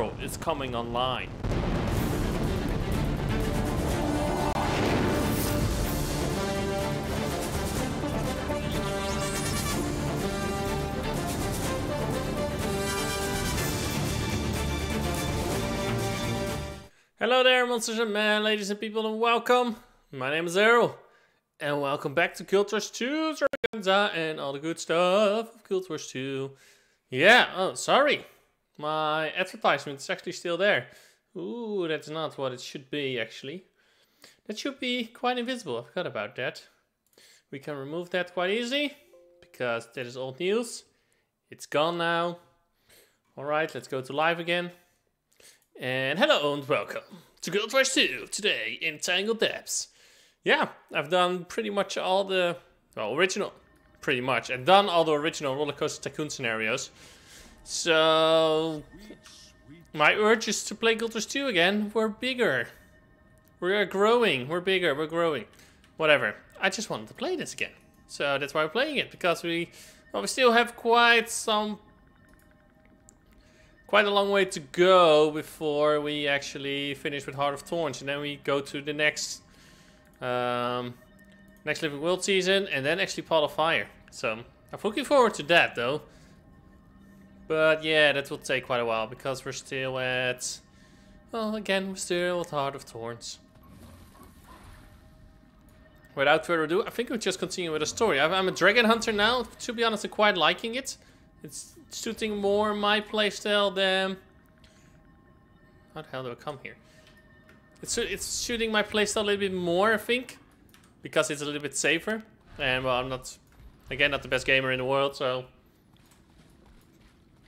Earl is coming online. Hello there, monsters and men, ladies and people, and welcome. My name is Errol, and welcome back to Guild Wars 2 Extravaganza and all the good stuff of Guild Wars 2. Yeah, oh, sorry. My advertisement is actually still there. Ooh, that's not what it should be, actually. That should be quite invisible, I forgot about that. We can remove that quite easy, because that is old news. It's gone now. Alright, let's go to live again. And hello and welcome to Guild Wars 2, today in Tangled Depths. Yeah, I've done pretty much all the, well, original, pretty much. I've done all the original Roller Coaster Tycoon scenarios. So, my urges to play Guild Wars 2 again were bigger. We're growing, we're bigger, we're growing. Whatever, I just wanted to play this again. So that's why we're playing it, because we, well, we still have quite some quite a long way to go before we actually finish with Heart of Thorns. And then we go to the next um, next Living World season and then actually Path of Fire. So I'm looking forward to that though. But yeah, that will take quite a while because we're still at... Well, again, we're still at Heart of Thorns. Without further ado, I think we'll just continue with the story. I'm a Dragon Hunter now. To be honest, I'm quite liking it. It's suiting more my playstyle than... How the hell do I come here? It's, it's suiting my playstyle a little bit more, I think. Because it's a little bit safer. And, well, I'm not... Again, not the best gamer in the world, so...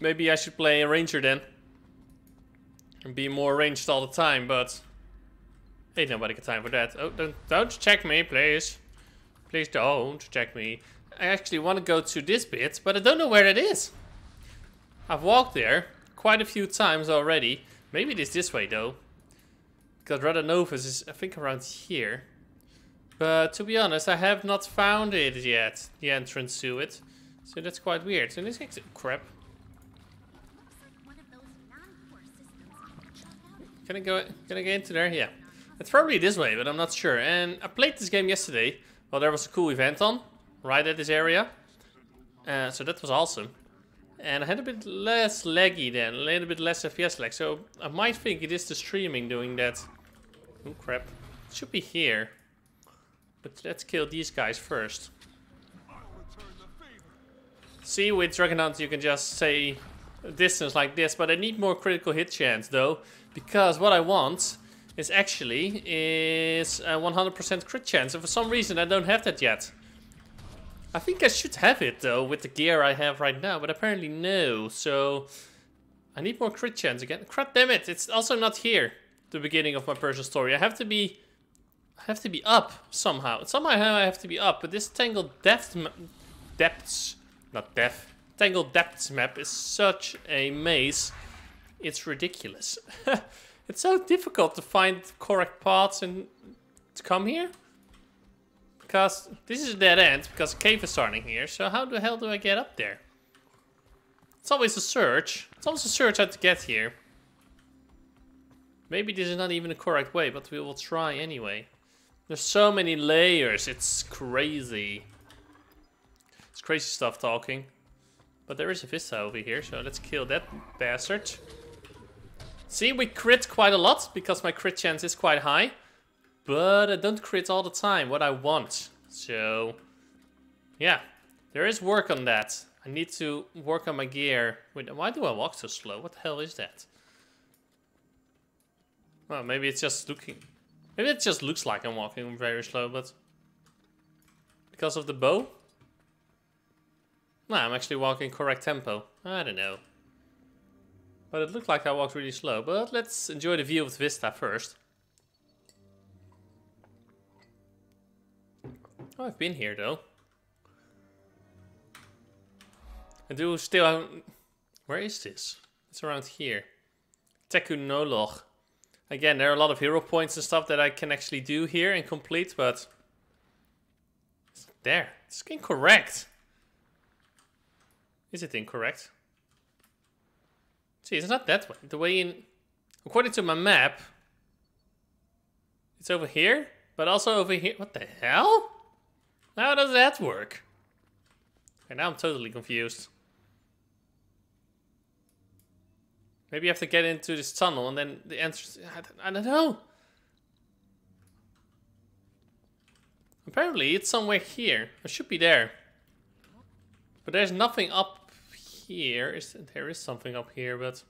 Maybe I should play a ranger then. And be more ranged all the time, but... Ain't nobody got time for that. Oh, don't, don't check me, please. Please don't check me. I actually want to go to this bit, but I don't know where it is. I've walked there quite a few times already. Maybe it is this way though. Because Rata Novus is, I think, around here. But to be honest, I have not found it yet, the entrance to it. So that's quite weird. So this is crap. Can I go? Can I get into there? Yeah. It's probably this way, but I'm not sure. And I played this game yesterday. Well, there was a cool event on, right at this area. Uh, so that was awesome. And I had a bit less laggy then, a little bit less FPS lag. So I might think it is the streaming doing that. Oh crap. It should be here. But let's kill these guys first. See, with Dragon Hunt you can just say distance like this, but I need more critical hit chance though. Because what I want is actually is a 100% crit chance. And for some reason I don't have that yet. I think I should have it though with the gear I have right now, but apparently no. So I need more crit chance again. Crap damn it, it's also not here. The beginning of my personal story. I have to be I have to be up somehow. Somehow I have to be up, but this Tangled Depths depths not depth. Tangled Depths map is such a maze. It's ridiculous. it's so difficult to find correct paths and to come here. Because this is a dead end, because a cave is starting here. So how the hell do I get up there? It's always a search. It's always a search how to get here. Maybe this is not even the correct way, but we will try anyway. There's so many layers, it's crazy. It's crazy stuff talking. But there is a Vista over here, so let's kill that bastard. See, we crit quite a lot, because my crit chance is quite high. But I don't crit all the time, what I want. So, yeah, there is work on that. I need to work on my gear. Wait, why do I walk so slow? What the hell is that? Well, maybe it's just looking... Maybe it just looks like I'm walking very slow, but... Because of the bow? No, I'm actually walking correct tempo. I don't know. But it looked like I walked really slow. But let's enjoy the view of the Vista first. Oh, I've been here though. I do still um, Where is this? It's around here. Tekunolog. Again, there are a lot of hero points and stuff that I can actually do here and complete, but... It's there. It's incorrect. Is it incorrect? See, it's not that way. The way in... According to my map, it's over here, but also over here. What the hell? How does that work? Okay, now I'm totally confused. Maybe you have to get into this tunnel and then the answer I don't know. Apparently it's somewhere here. It should be there. But there's nothing up here. Is There is something up here, but...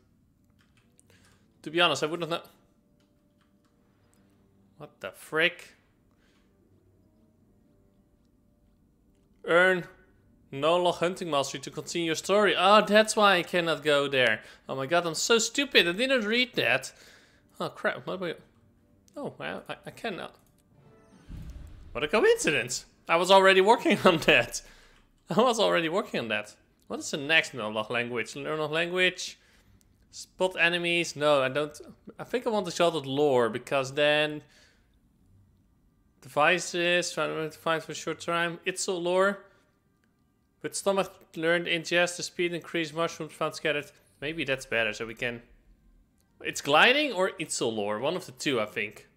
To be honest, I wouldn't know... What the frick? Earn Nuhoch hunting mastery to continue your story. Oh, that's why I cannot go there. Oh my god, I'm so stupid. I didn't read that. Oh crap, what we... Oh, well, I, I cannot. What a coincidence. I was already working on that. I was already working on that. What is the next Nuhoch language? Nuhoch language. Spot enemies. No, I don't. I think I want to show the lore because then devices, trying to find for a short time. It's a lore. With stomach learned ingest, the speed increase mushrooms found scattered. Maybe that's better, so we can... It's gliding or it's a lore. One of the two, I think.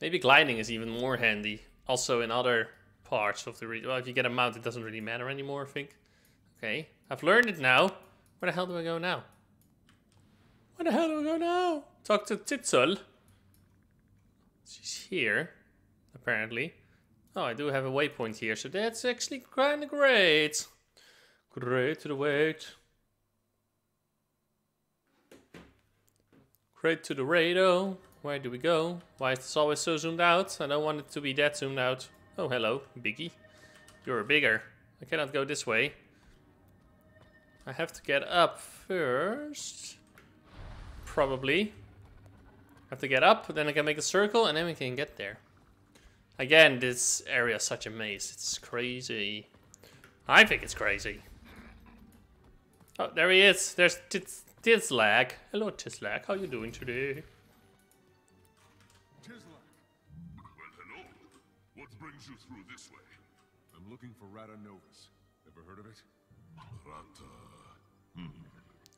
Maybe gliding is even more handy. Also in other parts of the region. Well, if you get a mount, it doesn't really matter anymore, I think. Okay, I've learned it now. Where the hell do I go now? Where the hell do I go now? Talk to Titzel. She's here, apparently. Oh, I do have a waypoint here, so that's actually kind of great. Great to the wait. Great to the radio. Where do we go? Why is this always so zoomed out? I don't want it to be that zoomed out. Oh, hello, Biggie. You're bigger. I cannot go this way. I have to get up first. Probably. I have to get up, then I can make a circle, and then we can get there. Again, this area is such a maze. It's crazy. I think it's crazy. Oh, there he is. There's Tizlak. Hello, Tizlak. How you doing today? Brings you through this way? I'm looking for Rata Novus. Ever heard of it? Rata. Hmm.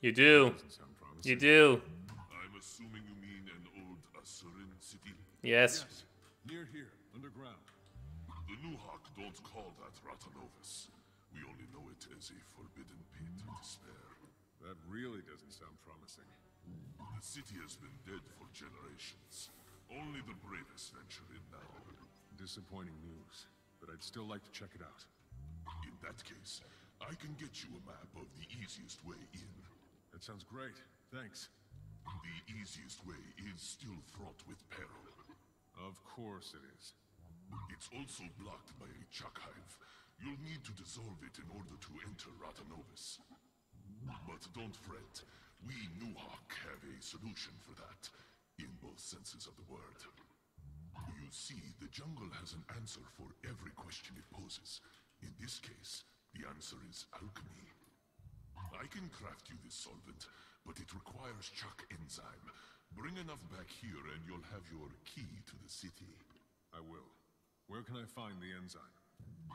You do. Doesn't sound promising. You do. I'm assuming you mean an old Asuran city? Yes. Yes, near here, underground. The Nuhoch don't call that Rata Novus. We only know it as a forbidden pit of despair. That really doesn't sound promising. The city has been dead for generations. Only the bravest venture in now. Disappointing news, but I'd still like to check it out. In that case, I can get you a map of the easiest way in. That sounds great. Thanks. The easiest way is still fraught with peril. Of course it is. It's also blocked by a Chak hive. You'll need to dissolve it in order to enter Rata Novus. But don't fret. We Nuhoch have a solution for that, in both senses of the word. You see, the jungle has an answer for every question it poses. In this case, the answer is alchemy. I can craft you this solvent, but it requires Chak enzyme. Bring enough back here and you'll have your key to the city. I will. Where can I find the enzyme?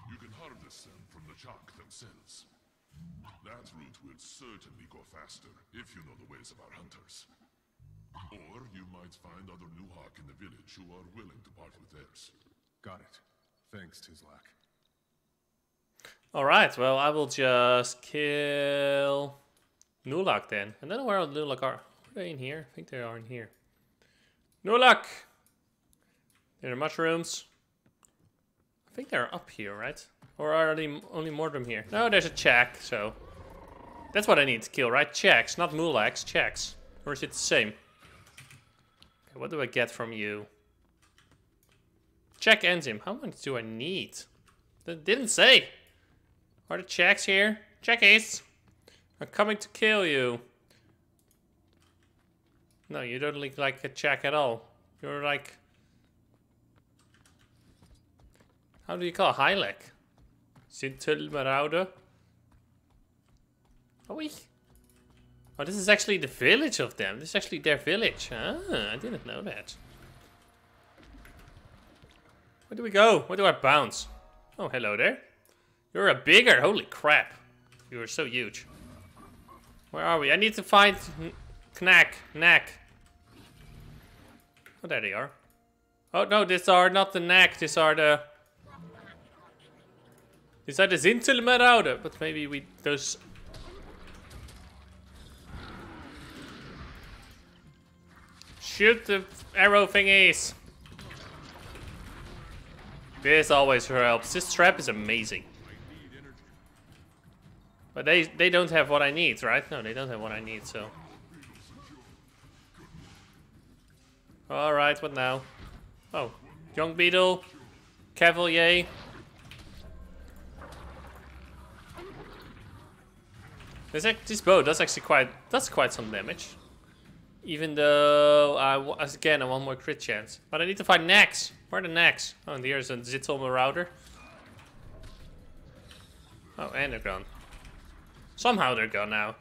You can harvest them from the Chak themselves. That route will certainly go faster, if you know the ways of our hunters. Or you might find other Nuhoch in the village who are willing to part with theirs. Got it. Thanks, Tizlak. Alright, well, I will just kill Nulak then. I don't know where all the Nulak are. Are they in here? I think they are in here. Nulak! There are mushrooms. I think they're up here, right? Or are they only more of them here? No, there's a check, so... That's what I need to kill, right? Checks, not mulaks, checks. Or is it the same? Okay, what do I get from you? Check enzyme. How much do I need? That didn't say. Are the checks here? Checkies! I'm coming to kill you. No, you don't look like a check at all. You're like... How do you call Hylek? Sintul Maraude? Oh, we... Oh, this is actually the village of them. This is actually their village. Ah, I didn't know that. Where do we go? Where do I bounce? Oh, hello there. You're a bigger. Holy crap. You are so huge. Where are we? I need to find Knack. Knack. Oh, there they are. Oh, no, these are not the Knack. These are the... These are the Zintelmaraude. But maybe we... Those... Shoot the arrow thingies. This always helps. This trap is amazing. But they they don't have what I need, right? No, they don't have what I need, so. Alright, what now? Oh, Young Beetle, Cavalier. This, this bow does actually quite does quite some damage. Even though, I, again, I want more crit chance. But I need to find Nax. Where the Nax? Oh, and here's a Zittel Marauder. Oh, and they're gone. Somehow they're gone now.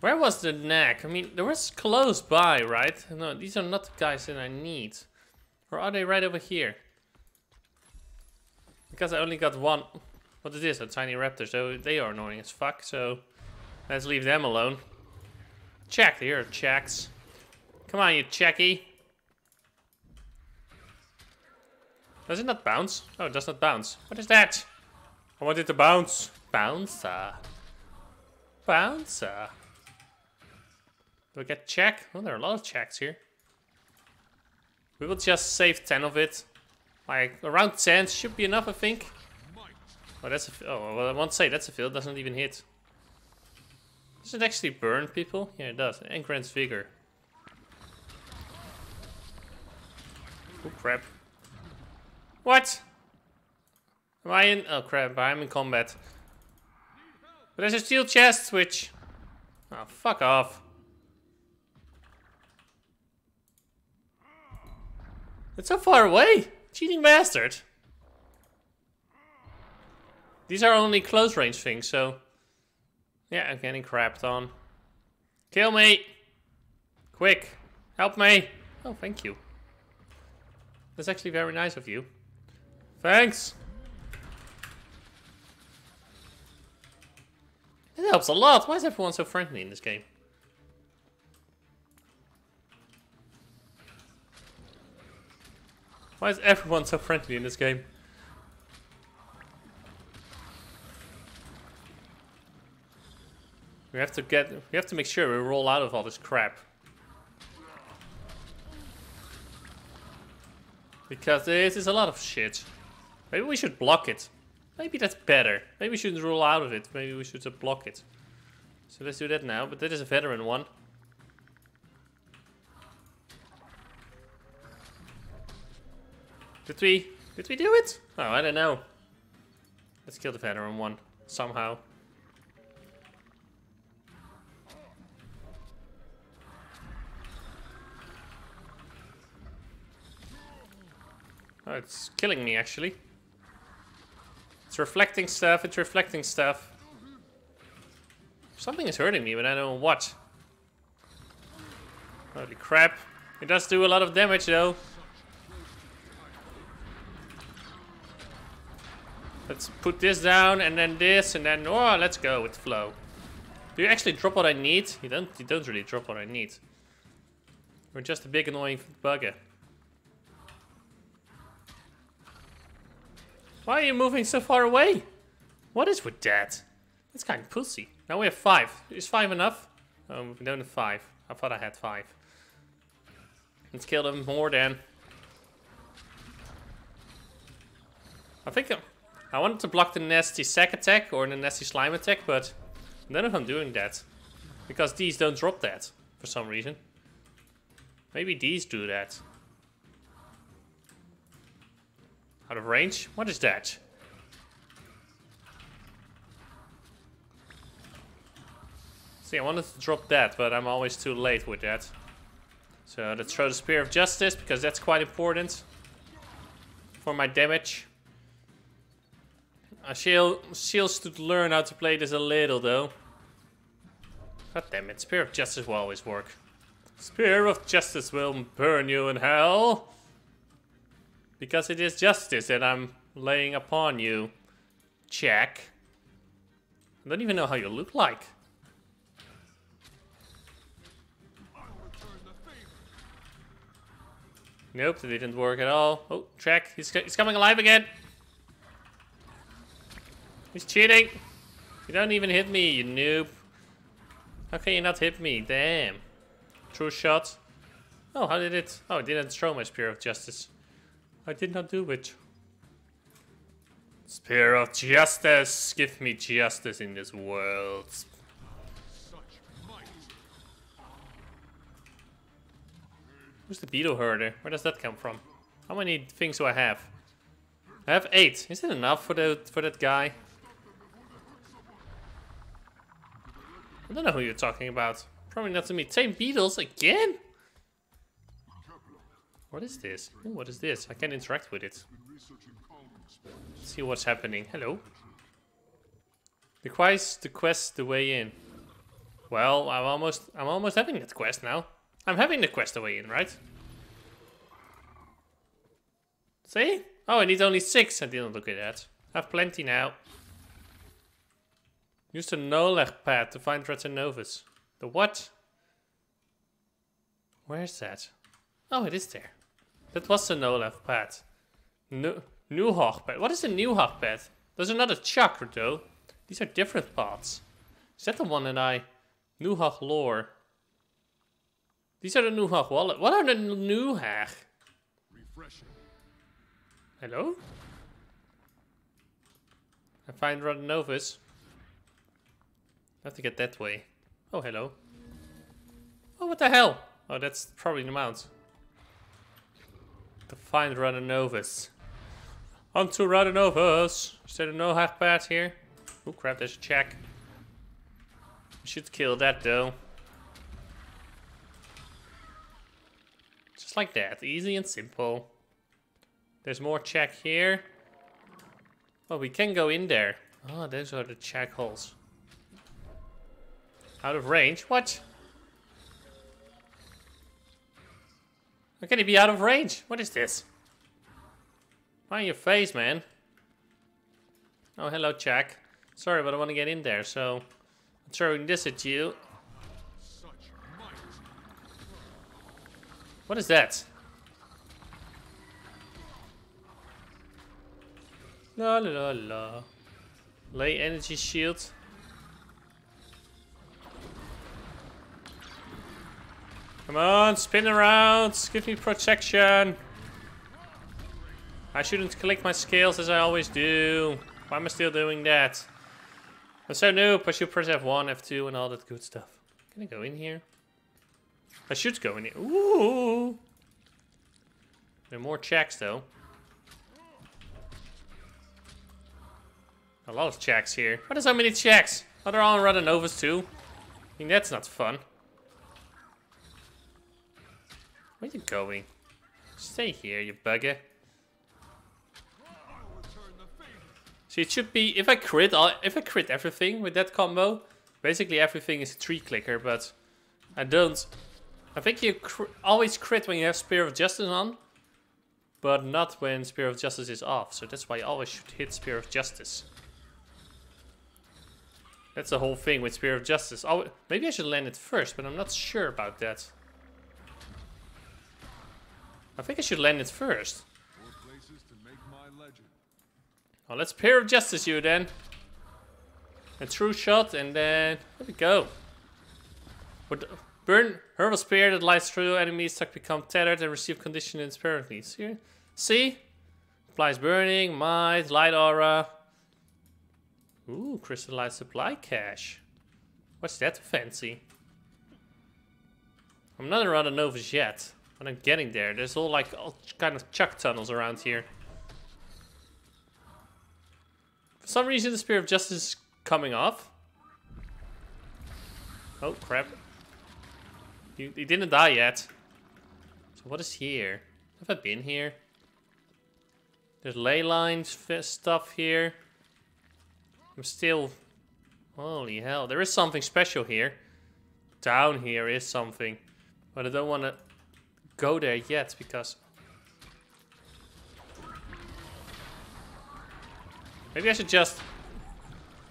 Where was the Knack? I mean, there was close by, right? No, these are not the guys that I need. Or are they right over here? Because I only got one. What is this? A tiny raptor. So they are annoying as fuck. So let's leave them alone. Check. Here are checks. Come on, you checky. Does it not bounce? Oh, it does not bounce. What is that? I want it to bounce. Bouncer. Bouncer. Do we get check? Oh, there are a lot of checks here. We will just save 10 of it. Like, around 10 should be enough, I think. Oh, that's a... Oh, well, I won't say that's a field. Doesn't even hit. Does it actually burn people? Yeah, it does. And grants vigor. Oh, crap. What? Am I in? Oh, crap. I'm in combat. But there's a steel chest, which... Oh, fuck off. It's so far away! Cheating bastard! These are only close range things, so... Yeah, I'm getting crapped on. Kill me! Quick! Help me! Oh, thank you. That's actually very nice of you. Thanks. It helps a lot. Why is everyone so friendly in this game? Why is everyone so friendly in this game? We have to get, we have to make sure we roll out of all this crap. Because this is a lot of shit. Maybe we should block it. Maybe that's better. Maybe we shouldn't roll out of it. Maybe we should block it. So let's do that now. But that is a veteran one. Did we... Did we do it? Oh, I don't know. Let's kill the veteran one. Somehow. Oh, it's killing me, actually. It's reflecting stuff, it's reflecting stuff. Something is hurting me, but I don't know what. Holy crap. It does do a lot of damage, though. Let's put this down, and then this, and then... Oh, let's go with flow. Do you actually drop what I need? You don't, you don't really drop what I need. We're just a big annoying bugger. Why are you moving so far away? What is with that? That's kind of pussy. Now we have five. Is five enough? We don't have five. I thought I had five. Let's kill them more then. I think I'm, I wanted to block the nasty sack attack or the nasty slime attack, but none of them doing that. Because these don't drop that for some reason. Maybe these do that. Out of range? What is that? See, I wanted to drop that, but I'm always too late with that. So let's throw the Spear of Justice, because that's quite important. For my damage. I still, still to learn how to play this a little, though. God damn it, Spear of Justice will always work. Spear of Justice will burn you in hell. Because it is justice that I'm laying upon you. Check. I don't even know how you look like. Nope, that didn't work at all. Oh, check—he's—he's coming alive again. He's cheating. You don't even hit me, you noob. How can you not hit me? Damn. True shot. Oh, how did it? Oh, it didn't throw my Spear of Justice. I did not do it. Spear of Justice. Give me justice in this world. Who's the beetle herder? Where does that come from? How many things do I have? I have eight. Is it enough for the for that guy? I don't know who you're talking about. Probably not to me. Same beetles again? What is this? Ooh, what is this? I can interact with it. Let's see what's happening. Hello. Requires the quest the way in. Well, I'm almost I'm almost having that quest now. I'm having the quest the way in, right? See? Oh, I need only six. I didn't look at that. I have plenty now. Use the Nuhoch pad to find Rata Novus. The what? Where's that? Oh, it is there. That was the Nuhoch pad. New Nuhoch pad. What is the pad? Those are not a chakra though. These are different paths. Is that the one that I... Nuhoch lore. These are the Nuhoch wallet. What are the Nuhoch? Refreshing. Hello? I find Rata Novus. I have to get that way. Oh, hello. Oh, what the hell? Oh, that's probably the mount. To find Rata Novus. On to Rata Novus! Is there no half bat here? Oh crap, there's a check. Should kill that though. Just like that, easy and simple. There's more check here. Oh, we can go in there. Oh, those are the check holes. Out of range? What? How can he be out of range? What is this? Why your face, man? Oh, hello, Jack. Sorry, but I want to get in there, so I'm throwing this at you. What is that? La la la la. Lay energy shield. Come on, spin around. Give me protection. I shouldn't collect my scales as I always do. Why am I still doing that? I'm so noob. I should press F1, F2, and all that good stuff. Can I go in here? I should go in here. Ooh. There are more checks though. A lot of checks here. What are so many checks? Oh, are there all running overs too? I mean, that's not fun. Where are you going? Stay here, you bugger. See, it should be if I crit, if I crit everything with that combo, basically everything is a tree clicker, but I don't. I think you cr always crit when you have Spear of Justice on, but not when Spear of Justice is off. So that's why you always should hit Spear of Justice. That's the whole thing with Spear of Justice. Oh, maybe I should land it first, but I'm not sure about that. I think I should land it first. Well, let's pair of Justice you then. A true shot, and then there we go. Would uh, burn herbal spear that lies through enemies that become tethered and receive condition inspiringly. See? See? Applies burning, might, light aura. Ooh, crystallized supply cache. What's that fancy? I'm not around the Novus yet, but I'm getting there. There's all like all kind of chuck tunnels around here. For some reason, the Spear of Justice is coming off. Oh, crap. He, he didn't die yet. So what is here? Have I been here? There's ley lines stuff here. I'm still... Holy hell, there is something special here. Down here is something. But I don't want to go there yet because... Maybe I should just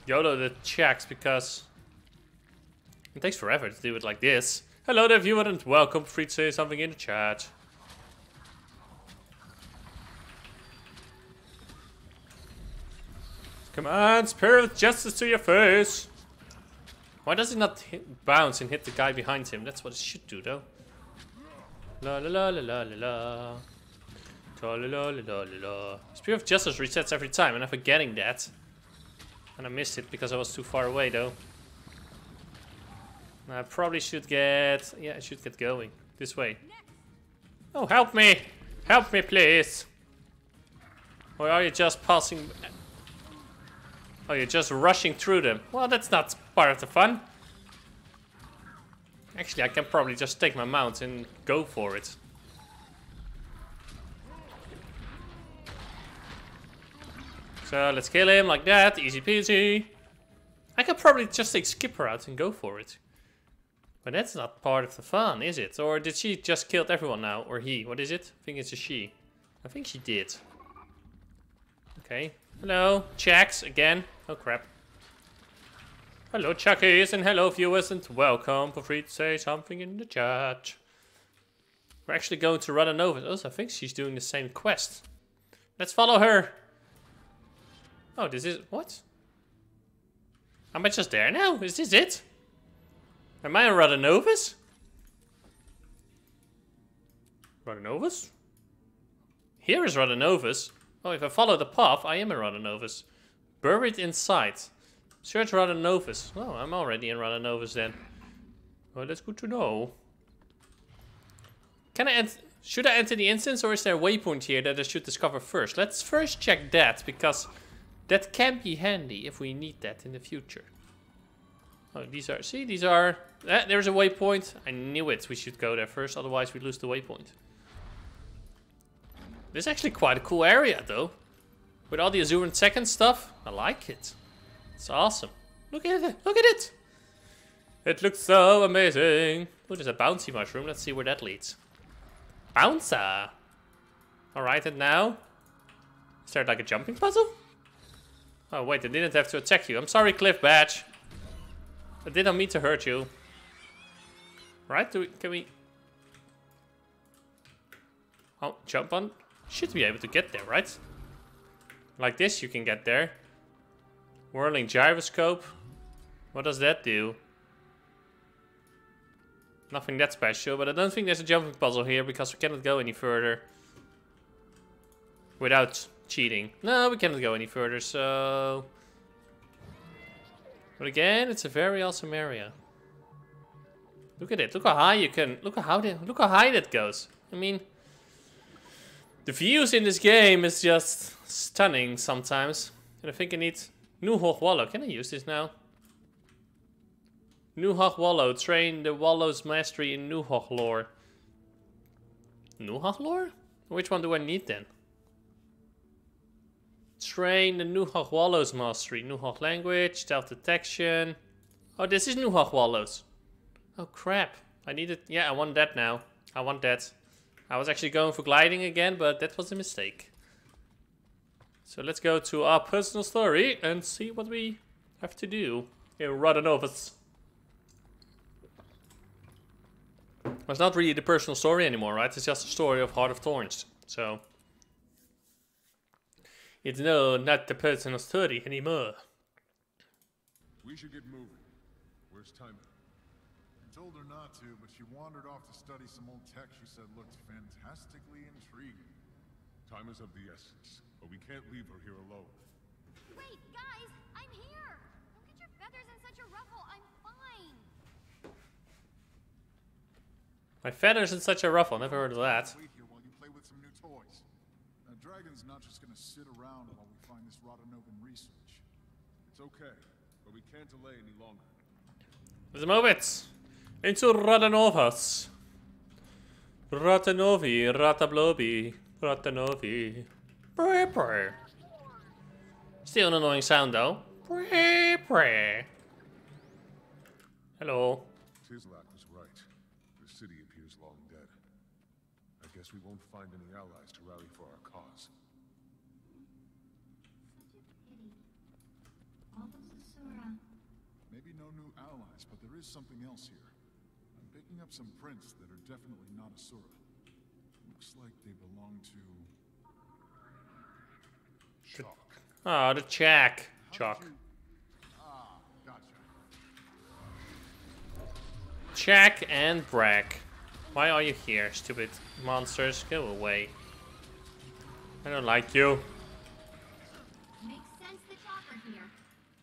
YOLO the checks because it takes forever to do it like this. Hello there viewer and welcome, free to say something in the chat. Come on, Spirit of Justice to your face! Why does it not hit, bounce and hit the guy behind him? That's what it should do though. La la la la la la la. La la la la la la. Spirit of Justice resets every time, and I'm forgetting that. And I missed it because I was too far away, though. I probably should get... Yeah, I should get going. This way. Oh, help me! Help me, please! Or are you just passing... Oh, you're just rushing through them. Well, that's not part of the fun. Actually, I can probably just take my mount and go for it. So let's kill him like that, easy peasy. I could probably just take Skipper out and go for it. But that's not part of the fun, is it? Or did she just killed everyone now? Or he? What is it? I think it's a she. I think she did. Okay. Hello, Chax again. Oh crap. Hello Chuckies and hello viewers and welcome. Feel free to say something in the chat. We're actually going to run Nova. Oh, I think she's doing the same quest. Let's follow her. Oh, this is... What? Am I just there now? Is this it? Am I a Rata Novus? Radanovis? Here is Rata Novus. Oh, if I follow the path, I am a Rata Novus. Buried inside. Search Rata Novus. Oh, I'm already in Rata Novus then. Well, that's good to know. Can I should I enter the instance or is there a waypoint here that I should discover first? Let's first check that because that can be handy if we need that in the future. Oh, these are, see, these are, eh, there's a waypoint. I knew it, we should go there first, otherwise we lose the waypoint. This is actually quite a cool area though. With all the Asuran second stuff, I like it. It's awesome. Look at it, look at it! It looks so amazing. Oh, there's a bouncy mushroom, let's see where that leads. Bouncer! Alright, and now? Is there like a jumping puzzle? Oh wait, I didn't have to attack you. I'm sorry, Cliff Badge. I didn't mean to hurt you. Right? Do we, can we... Oh, jump on? Should be able to get there, right? Like this you can get there. Whirling gyroscope. What does that do? Nothing that special, but I don't think there's a jumping puzzle here because we cannot go any further. Without cheating. No, we cannot go any further, so... But again, it's a very awesome area. Look at it. Look how high you can... Look how, they, look how high that goes. I mean... The views in this game is just stunning sometimes. And I think I need Wallow. Can I use this now? Wallow. Train the Wallow's mastery in Nuhoch lore. Nuhoch lore? Which one do I need then? Train the Nuhoch Wallows mastery. Nuhoch language, stealth detection. Oh, this is Nuhoch Wallows. Oh crap. I need it. Yeah, I want that now. I want that. I was actually going for gliding again, but that was a mistake. So let's go to our personal story and see what we have to do in Rata Novus. It's not really the personal story anymore, right? It's just a story of Heart of Thorns. So it's no, not the personal story anymore. We should get moving. Where's Timon? I told her not to, but she wandered off to study some old text she said looked fantastically intriguing. Time is of the essence, but we can't leave her here alone. Wait, guys! I'm here! Don't get your feathers in such a ruffle. I'm fine. My feathers in such a ruffle. Never heard of that. Wait here while you play with some new toys. Now, Dragon's not just gonna sit around while we find this Rodanovan research. It's okay, but we can't delay any longer. Let's move it into Rata Novus. Ratanovi, Ratablobi, Ratanovi. Still an annoying sound though. Hello. Tizlak was right. The city appears long dead. I guess we won't find any allies to rally for our cause. Maybe no new allies, but there is something else here. I'm picking up some prints that are definitely not Asura. Looks like they belong to... Chak. Oh, the check. Chak. Ah, gotcha. Check and brag. Why are you here, stupid monsters? Go away. I don't like you. Makes sense the chopper here.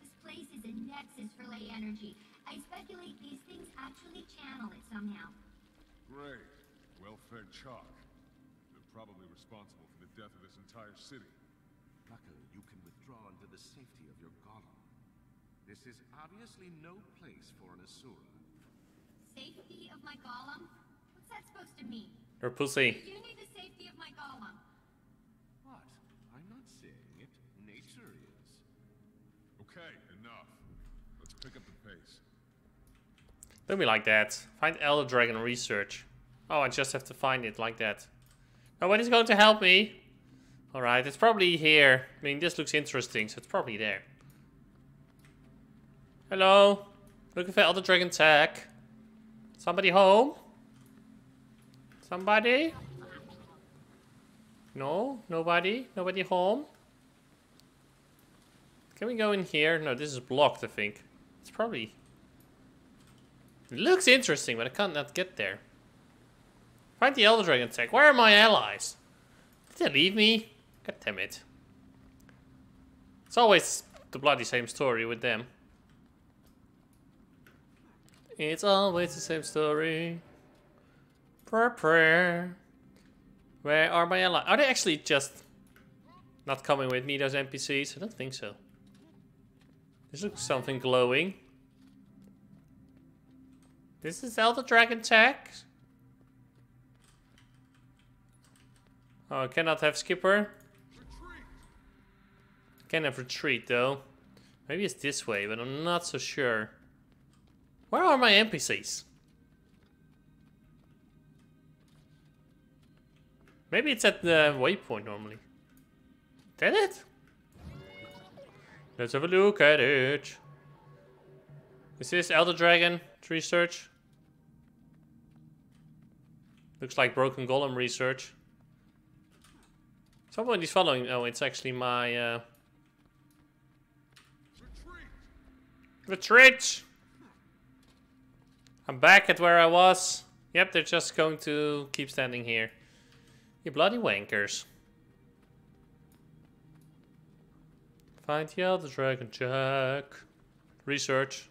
This place is a nexus for ley energy. I speculate these things actually channel it somehow. Great. Well-fed chalk. They're probably responsible for the death of this entire city. Luckily, you can withdraw into the safety of your golem. This is obviously no place for an Asura. Safety of my golem? What's that supposed to mean? You're pussy. You need the safety of my golem. What? I'm not saying it. Nature is. Okay, enough. Let's pick up the pace. Don't be like that. Find Elder Dragon research. Oh, I just have to find it like that. Nobody's going to help me. Alright, it's probably here. I mean, this looks interesting, so it's probably there. Hello? Looking for Elder Dragon tech. Somebody home? Somebody? No? Nobody? Nobody home? Can we go in here? No, this is blocked, I think. It's probably... It looks interesting, but I can't not get there. Find the Elder Dragon tech. Where are my allies? Did they leave me? God damn it. It's always the bloody same story with them. It's always the same story. Prayer, prayer. Where are my allies? Are they actually just not coming with me, those NPCs? I don't think so. This looks something glowing. This is Elder Dragon tech. Oh, I cannot have Skipper. Can of retreat though. Maybe it's this way, but I'm not so sure. Where are my NPCs? Maybe it's at the waypoint normally. Did it? Let's have a look at it. Is this Elder Dragon research? Looks like Broken Golem research. Somebody's following. Oh, it's actually my. Uh... Retreat! I'm back at where I was. Yep, they're just going to keep standing here. You bloody wankers. Find the Elder Dragon Jack. Research.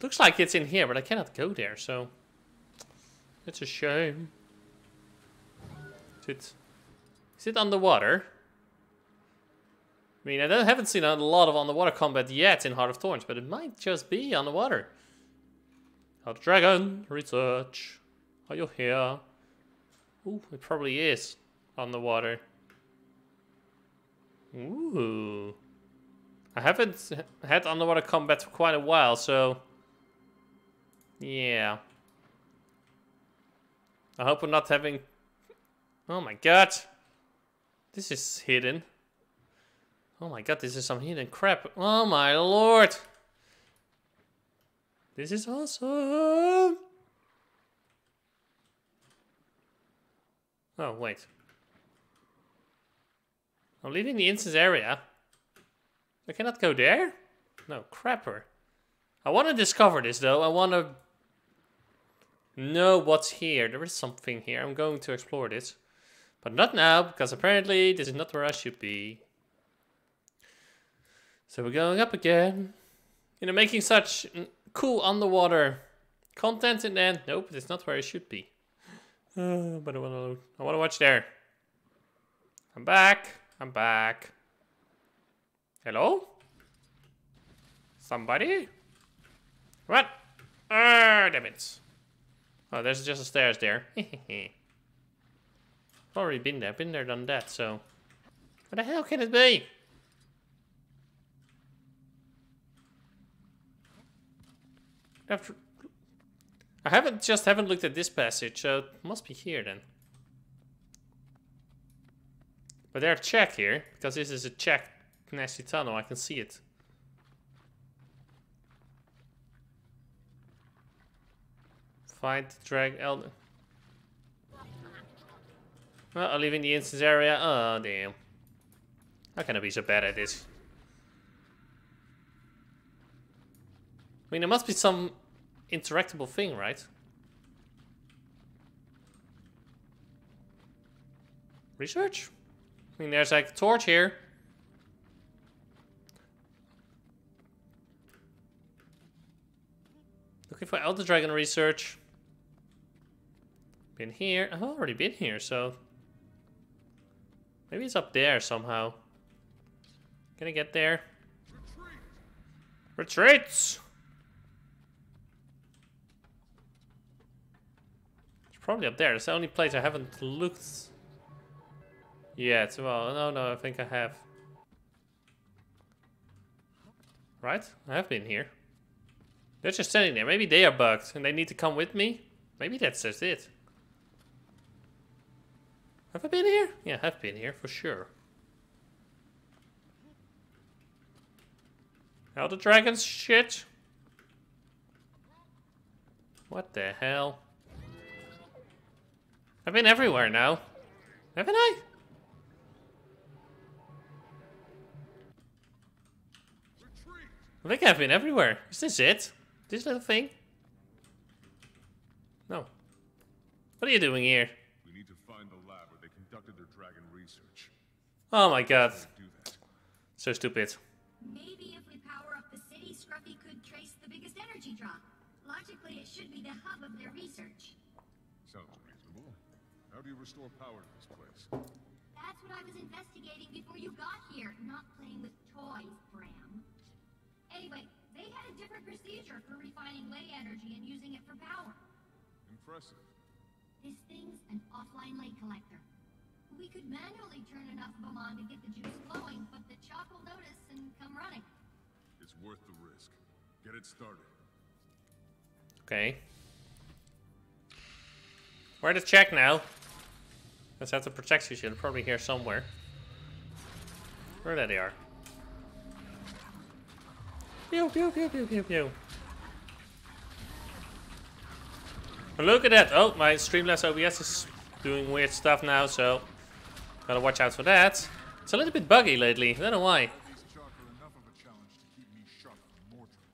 Looks like it's in here, but I cannot go there, so... It's a shame. Is it... Is it underwater? I mean, I haven't seen a lot of underwater combat yet in Heart of Thorns, but it might just be underwater. Elder Dragon, research. Are you here? Ooh, it probably is underwater. Ooh. I haven't had underwater combat for quite a while, so... Yeah. I hope we're not having... Oh my god! This is hidden. Oh my god, this is some hidden crap. Oh my lord! This is awesome! Oh, wait. I'm leaving the instance area. I cannot go there? No, crapper. I want to discover this though. I want to know what's here. There is something here. I'm going to explore this. But not now, because apparently this is not where I should be. So we're going up again. You know, making such cool underwater content and then, nope, it's not where I should be. Uh, but I want to, I want to watch there. I'm back. I'm back. Hello? Somebody? What? Ah, damn it. Oh, there's just a stairs there. Already been there, been there, done that, so... What the hell can it be? After... I haven't just haven't looked at this passage, so it must be here then. But there's a Chak here, because this is a Chak nasty tunnel, I can see it. Find drag elder. Well, leaving the instance area. Oh, damn. How can I be so bad at this? Mean, there must be some interactable thing, right? Research? I mean, there's like a torch here. Looking for Elder Dragon research. Been here. I've already been here, so... Maybe it's up there somehow. Can I get there? Retreats! Probably up there. It's the only place I haven't looked yet. Well, no, no, I think I have. Right? I have been here. They're just standing there. Maybe they are bugged and they need to come with me. Maybe that's just it. Have I been here? Yeah, I have been here for sure. The dragons shit? What the hell? I've been everywhere now. Haven't I? I think I've been everywhere. Is this it? This little thing? No. What are you doing here? We need to find the lab where they conducted their dragon research. Oh my god. So stupid. Maybe if we power up the city, Scruffy could trace the biggest energy drop. Logically, it should be the hub of their research. Sounds reasonable. How do you restore power to this place? That's what I was investigating before you got here, not playing with toys, Bram. Anyway, they had a different procedure for refining ley energy and using it for power. Impressive. This thing's an offline ley collector. We could manually turn enough of them on to get the juice flowing, but the Chak will notice and come running. It's worth the risk. Get it started. Okay. Where to check now? Let's have the protection shield. Probably here somewhere. Where there they are. Pew pew pew pew pew pew. And look at that! Oh, my Streamlabs OBS is doing weird stuff now, so gotta watch out for that. It's a little bit buggy lately. I don't know why. These Chak are enough of a challenge to keep me sharp for more trouble.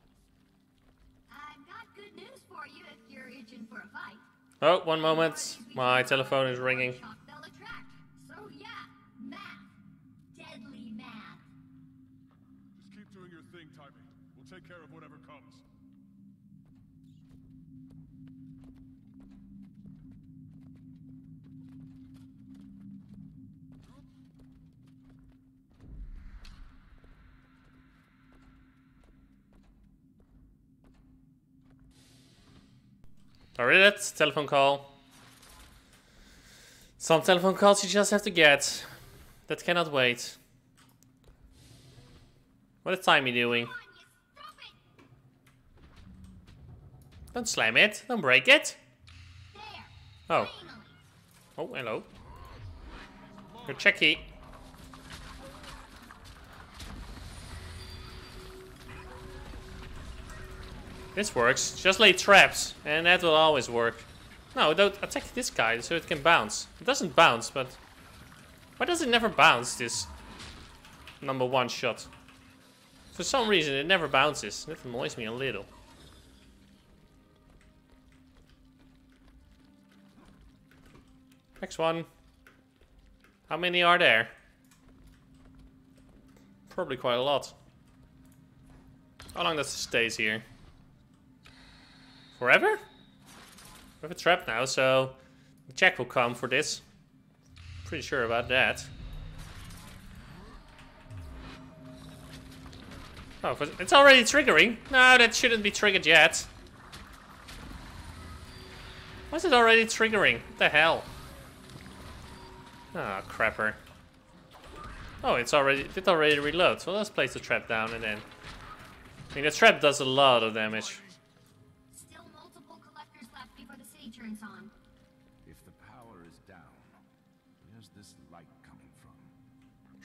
I've got good news for you if you're itching for a fight. Oh, one moment. My telephone is ringing. Alright, that's telephone call. Some telephone calls you just have to get. That cannot wait. What is doing? You stupid. Don't slam it. Don't break it. Oh. Oh, hello. Your checky. This works. Just lay traps, and that will always work. No, don't attack this guy so it can bounce. It doesn't bounce, but... Why does it never bounce, this number one shot? For some reason, it never bounces. That annoys me a little. Next one. How many are there? Probably quite a lot. How long does it stays here? Forever? We have a trap now, so the Chak will come for this. Pretty sure about that. Oh, it's already triggering. No, that shouldn't be triggered yet. Why is it already triggering? What the hell? Ah, crapper. Oh, it's already it already reload. So let's place the trap down and then. I mean, the trap does a lot of damage.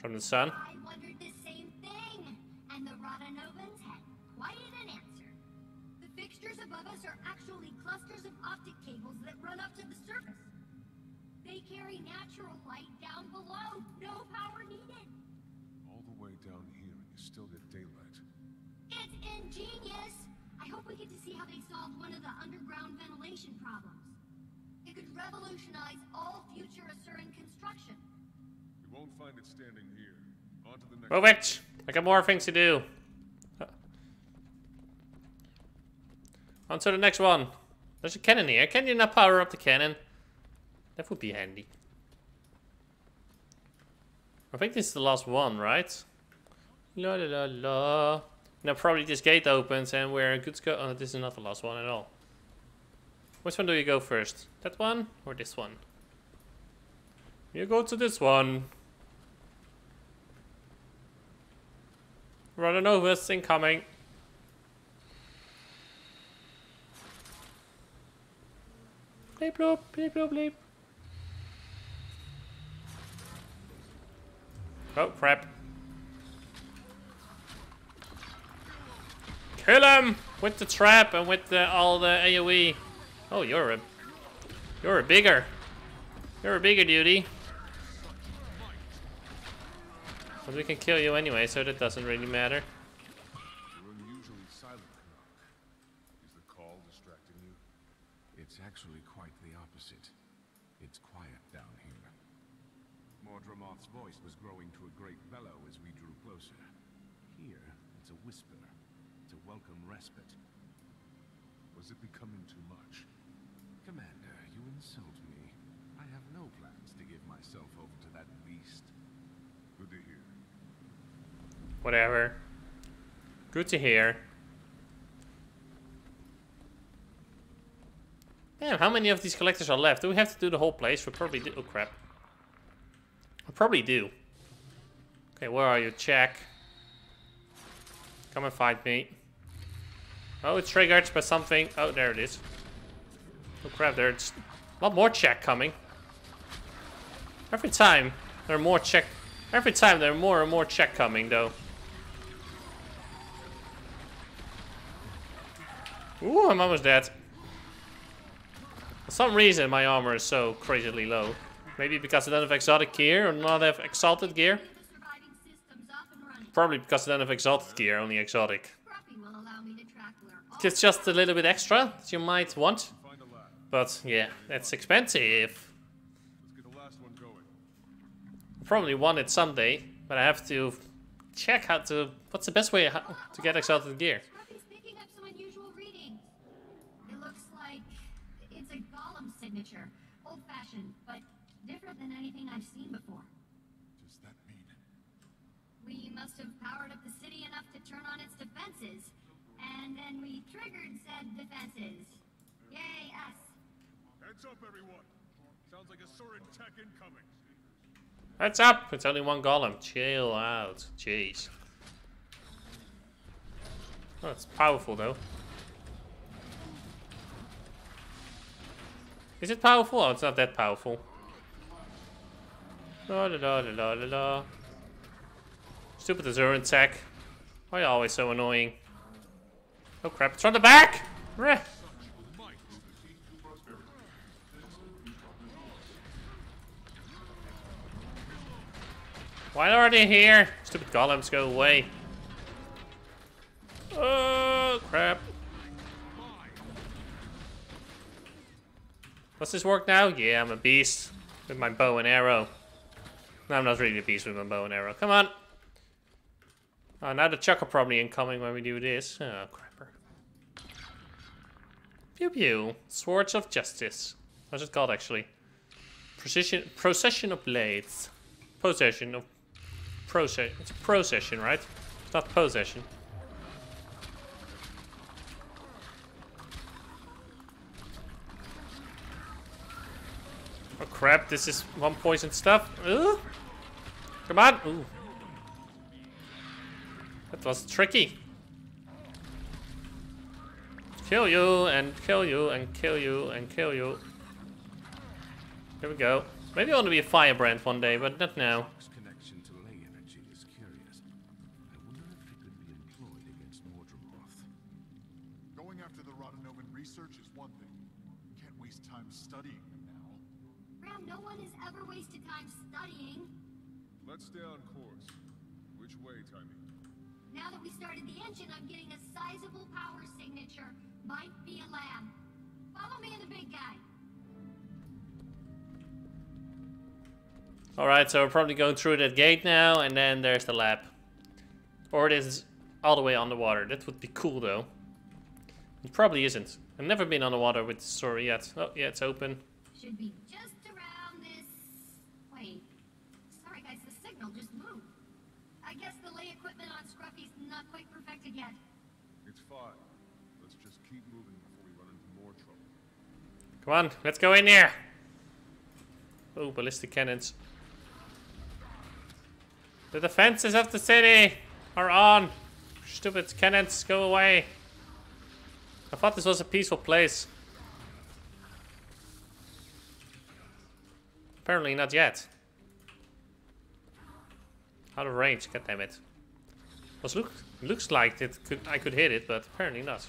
From the sun. I wondered the same thing, and the Rata Novans had quite an answer. The fixtures above us are actually clusters of optic cables that run up to the surface. They carry natural light down below, no power needed. All the way down here, and you still get daylight. It's ingenious. I I hope we get to see how they solve one of the underground ventilation problems. It could revolutionize all future Asuran construction. You won't find it standing here. On to the next. Move it! I got more things to do. On to the next one. There's a cannon here. Can you not power up the cannon? That would be handy. I think this is the last one, right? La la la la. Now probably this gate opens and we're good to go. Oh, this is not the last one at all. Which one do you go first? That one or this one? You go to this one. Running over, incoming. Bleep bloop, bleep bloop bleep. Oh crap. Kill him with the trap and with the, all the AoE. Oh, you're a you're a bigger. You're a bigger duty. But we can kill you anyway, so that doesn't really matter. You're unusually silent, Canach. Is the call distracting you? It's actually quite the opposite. It's quiet down here. Mordremoth's voice was growing to a great bellow as we drew closer. Here, it's a whisper. It's a welcome respite. Was it becoming too much? Commander, you insult me. I have no plans to give myself over to that beast. Good to hear. Whatever. Good to hear. Damn, how many of these collectors are left? Do we have to do the whole place? We probably do. Oh, crap. We probably do. Okay, where are you? Chak. Come and fight me. Oh, it's triggered by something. Oh, there it is. Oh, crap, there's a lot more Chak coming. Every time, there are more Chak... Every time, there are more and more Chak coming, though. Ooh, I'm almost dead. For some reason, my armor is so crazily low. Maybe because I don't have exotic gear or not have exalted gear. Probably because I don't have exalted gear, only exotic. It's just a little bit extra that you might want. But yeah, that's expensive. Probably want it someday, but I have to check how to. What's the best way to get exalted gear? Scruffy's picking up some unusual readings. It looks like it's a golem signature. Old-fashioned, but different than anything I've seen before. Does that mean We must have powered up the city enough to turn on its defenses. And then we triggered said defenses. Yay, us. Heads up, everyone. Sounds like a Sorin tech incoming. What's up? It's only one golem. Chill out. Jeez. Oh, it's powerful though. Is it powerful? Oh, it's not that powerful. La la la la la la la. Stupid Asuran tech. Why are always so annoying? Oh crap, it's on the back! Reh. Why are they here? Stupid golems, go away. Oh, crap. Does this work now? Yeah, I'm a beast with my bow and arrow. No, I'm not really a beast with my bow and arrow. Come on. Uh, oh, now the Chak are probably incoming when we do this. Oh, crapper. Pew pew. Swords of Justice. What's it called, actually? Procession, procession of Blades. Possession of... Procession. It's procession, right? It's not possession. Oh crap, this is one poison stuff. Come on. Ooh. That was tricky. Kill you and kill you and kill you and kill you. Here we go. Maybe I want to be a firebrand one day, but not now. The getting a sizable power signature. Might be a lab. Follow me and the big guy. Alright, so we're probably going through that gate now, and then there's the lab. Or it is all the way on the water. That would be cool, though. It probably isn't. I've never been on the water with Sora yet. Oh, yeah, it's open. Should be just around this. Wait. Sorry, guys, the signal just moved. I guess the ley equipment on Scruffy's not quite perfected yet. It's fine. Let's just keep moving before we run into more trouble. Come on, let's go in there. Oh, ballistic cannons. The defenses of the city are on. Stupid cannons, go away. I thought this was a peaceful place. Apparently not yet. Out of range, god damn it. Was look looks like it could I could hit it, but apparently not.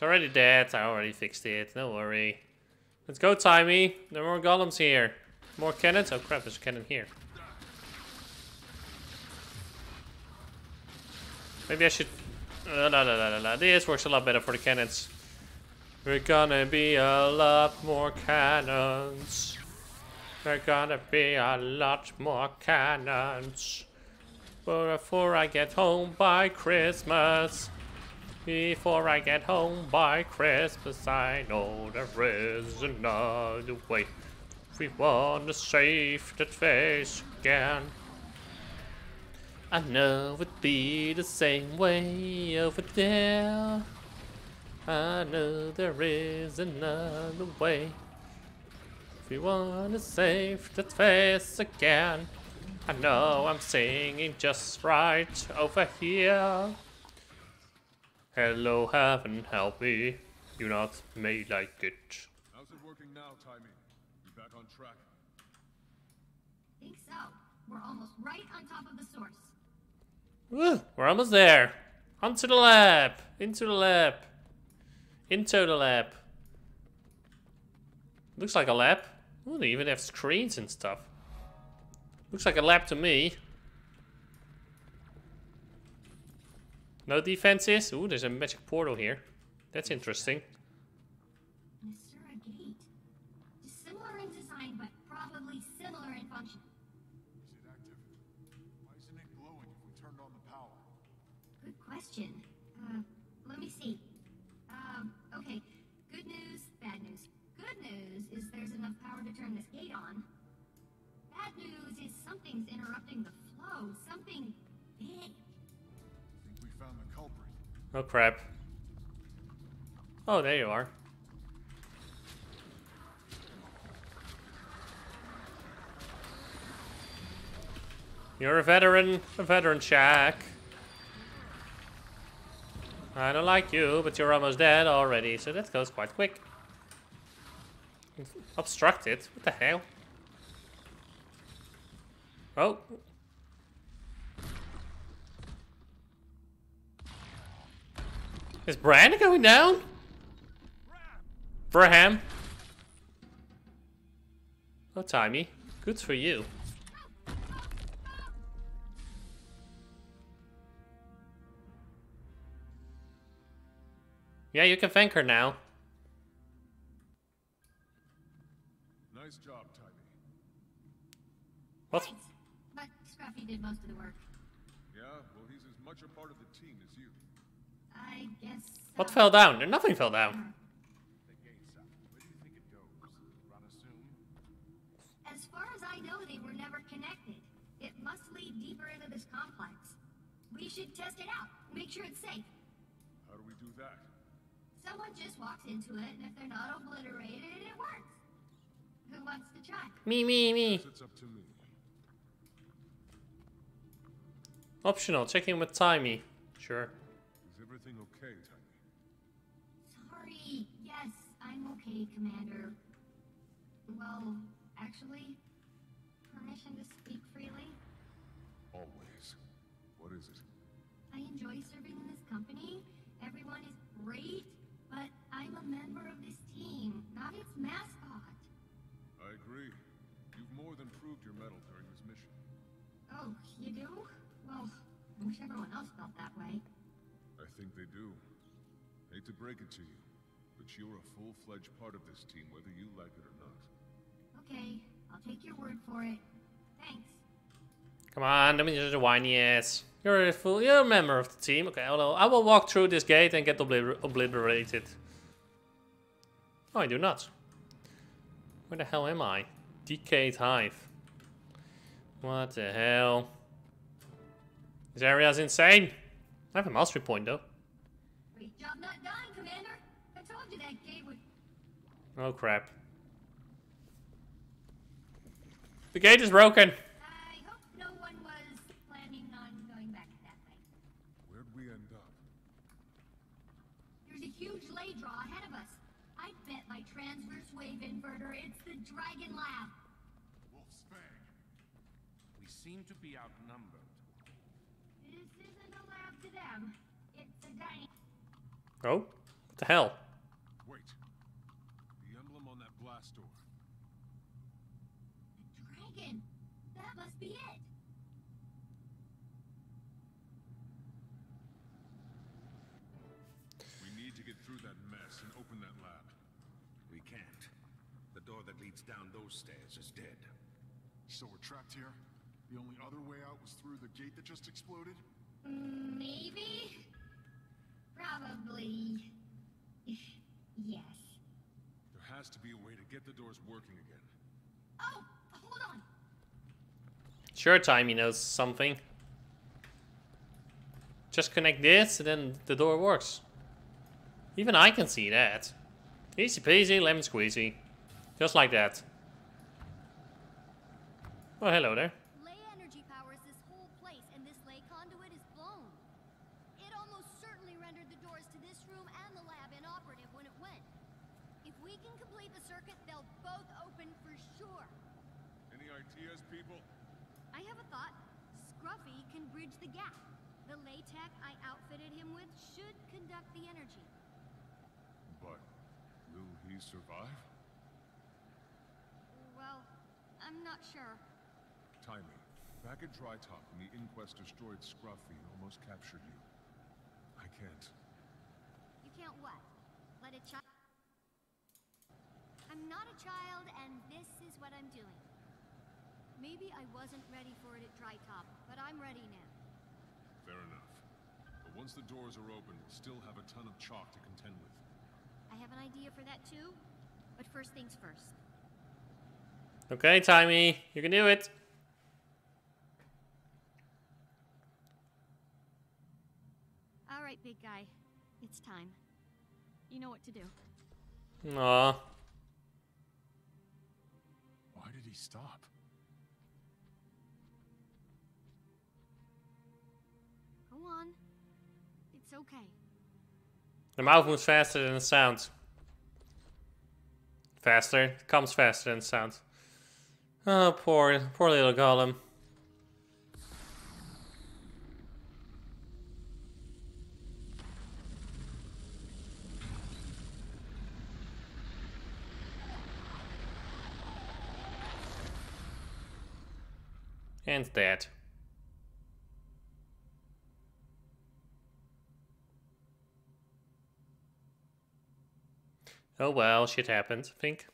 It's already dead, I already fixed it, no worry. Let's go, Taimi. There are more golems here. More cannons? Oh crap, there's a cannon here. Maybe I should... Uh, la, la, la, la, la. This works a lot better for the cannons. We're gonna be a lot more cannons. We're gonna be a lot more cannons. Before I get home by Christmas. Before I get home by Christmas, I know there is another way. If we want to save that face again. I know it'd be the same way over there. I know there is another way. If we want to save that face again. I know I'm singing just right over here. Hello, heaven, help me. You not may like it. How's it working now, Taimi? You back on track? Think so. We're almost right on top of the source. Woo, we're almost there. Onto the lab. Into the lab. Into the lab. Looks like a lab. Ooh, they even have screens and stuff. Looks like a lab to me. No defenses. Ooh, there's a magic portal here. That's interesting. An Asura Gate. Similar in design, but probably similar in function. Is it active? Why isn't it glowing if we turned on the power? Good question. Uh, let me see. Um, okay. Good news, bad news. Good news is there's enough power to turn this gate on. Bad news is something's interrupting the flow. Something Oh crap. Oh, there you are. You're a veteran, a veteran Chak. I don't like you, but you're almost dead already, so that goes quite quick. Obstructed? What the hell? Oh. Is Brand going down? Braham. Oh, Taimi. Good for you. Yeah, you can thank her now. Nice job, Taimi. What? Thanks. But Scruffy did most of the work. Yeah, well, he's as much a part of the team as you. I guess. What fell down? Nothing fell down. The gate's up. Where do you think it goes? Rata Sum? As far as I know, they were never connected. It must lead deeper into this complex. We should test it out. Make sure it's safe. How do we do that? Someone just walks into it, and if they're not obliterated, it works. Who wants to try? Me, me, me. It's up to me. Optional. Checking with Taimi. Sure. Okay, Commander. Well, actually, permission to speak freely? Always. What is it? I enjoy serving in this company. Everyone is great, but I'm a member of this team, not its mascot. I agree. You've more than proved your mettle during this mission. Oh, you do? Well, I Wish everyone else felt that way. I think they do. Hate to break it to you, but you're a full-fledged part of this team, whether you like it or not. Okay, I'll take your word for it. Thanks. Come on, don't be just a whiny ass. You're a full, you're a member of the team. Okay, although I will walk through this gate and get obliter obliterated. Oh, I do not. Where the hell am I? Decayed Hive. What the hell? This area's insane. I have a mastery point though. Great job not dying, Commander. I told you that gate would. Oh crap. The gate is broken. I hope no one was planning on going back that way. Where'd we end up? There's a huge ley draw ahead of us. I bet my transverse wave inverter it's the Dragon Lab. Wolf's Fang. We seem to be outnumbered. This isn't a lab to them. It's a dining. Oh, what the hell? Door down those stairs is dead. So we're trapped here? The only other way out was through the gate that just exploded? Maybe? Probably. yes. There has to be a way to get the doors working again. Oh, hold on. Sure, Taimi knows something. Just connect this, and then the door works. Even I can see that. Easy peasy, lemon squeezy. Just like that. Well, hello there. Ley energy powers this whole place, and this ley conduit is blown. It almost certainly rendered the doors to this room and the lab inoperative when it went. If we can complete the circuit, they'll both open for sure. Any ideas, people? I have a thought. Scruffy can bridge the gap. The ley tech I outfitted him with should conduct the energy. But will he survive? Well, I'm not sure. Taimi, back at Dry Top when the Inquest destroyed Scruffy and almost captured you. I can't. You can't what? Let a child. I'm not a child, and this is what I'm doing. Maybe I wasn't ready for it at Dry Top, but I'm ready now. Fair enough. But once the doors are open, we'll still have a ton of Chak to contend with. I have an idea for that too, but first things first. Okay, Taimi, you can do it. All right, big guy. It's time. You know what to do. Aw. Why did he stop? Go on. It's okay. The mouth moves faster than the sound. Faster. It comes faster than the sound. Oh, poor, poor little golem. And that. Oh well, shit happens, I think.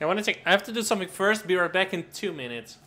I want to check. I have to do something first. Be right back in two minutes.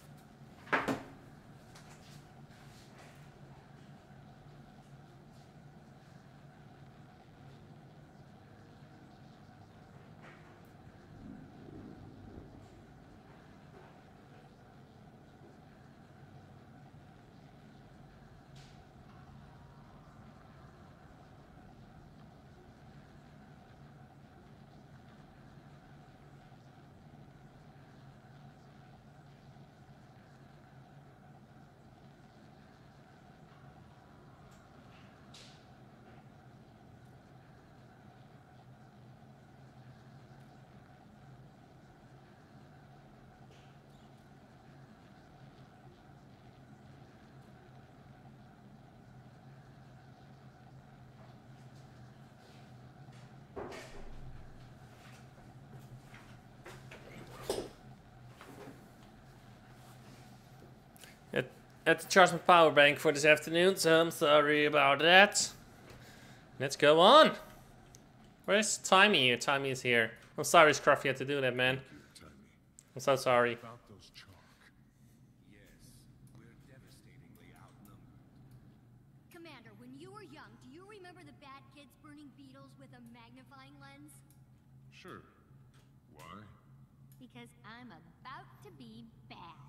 Had, had to charge my power bank for this afternoon, so I'm sorry about that. Let's go on. Where's Timmy here? Timmy is here. I'm sorry, Scruffy had to do that, man. I'm so sorry. About those Chak. Yes, we're devastatingly outnumbered. Commander, when you were young, do you remember the bad kids burning beetles with a magnifying lens? Sure. Why? Because I'm about to be bad.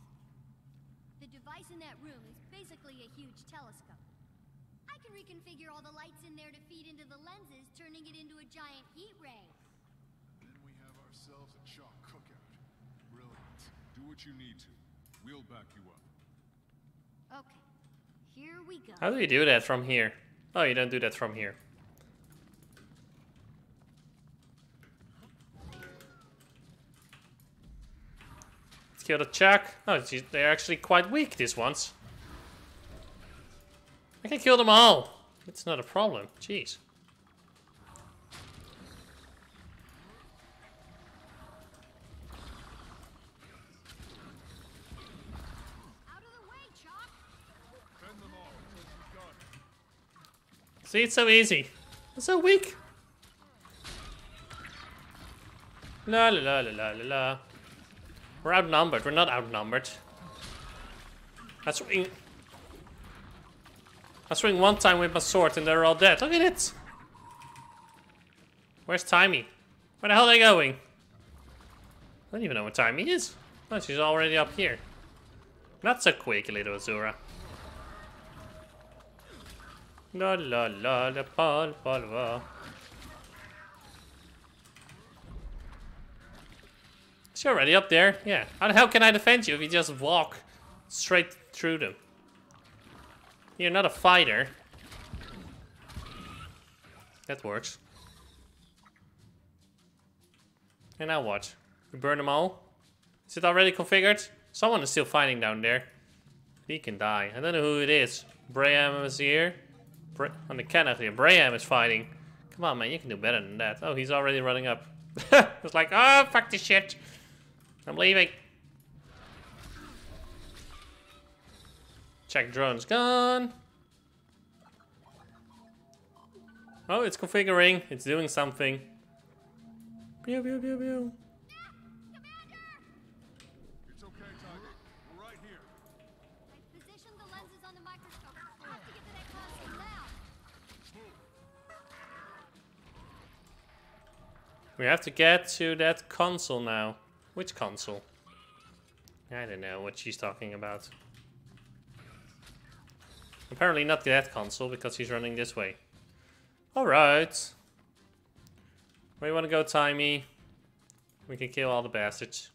The device in that room is basically a huge telescope. I can reconfigure all the lights in there to feed into the lenses, turning it into a giant heat ray. Then we have ourselves a Chak cookout. Brilliant. Do what you need to. We'll back you up. Okay, here we go. How do you do that from here? Oh, you don't do that from here. Kill the Chak. Oh, they're actually quite weak, these ones. I can kill them all. It's not a problem. Jeez. See, it's so easy. It's so weak. La la la la la la. We're outnumbered. We're not outnumbered. I swing. I swing one time with my sword and they're all dead. Look at it. Where's Taimi? Where the hell are they going? I don't even know where Taimi is. Oh, she's already up here. Not so quick, little Asura. La la la la pal palva. Is she already up there? Yeah. How the hell can I defend you if you just walk straight through them? You're not a fighter. That works. And now what? We burn them all? Is it already configured? Someone is still fighting down there. He can die. I don't know who it is. Braham is here. Bra on the cannon here. Braham is fighting. Come on, man. You can do better than that. Oh, he's already running up. it's like, oh, fuck this shit. I'm leaving. Chak drone's gone. Oh, it's configuring. It's doing something. Pew, pew, pew, pew. It's okay, Tiger. We're right here. I've positioned the lenses on the microscope. I have to get to that console now. We have to get to that console now. Which console? I don't know what she's talking about. Apparently not that console because he's running this way. Alright. Where you want to go, Taimi? We can kill all the bastards.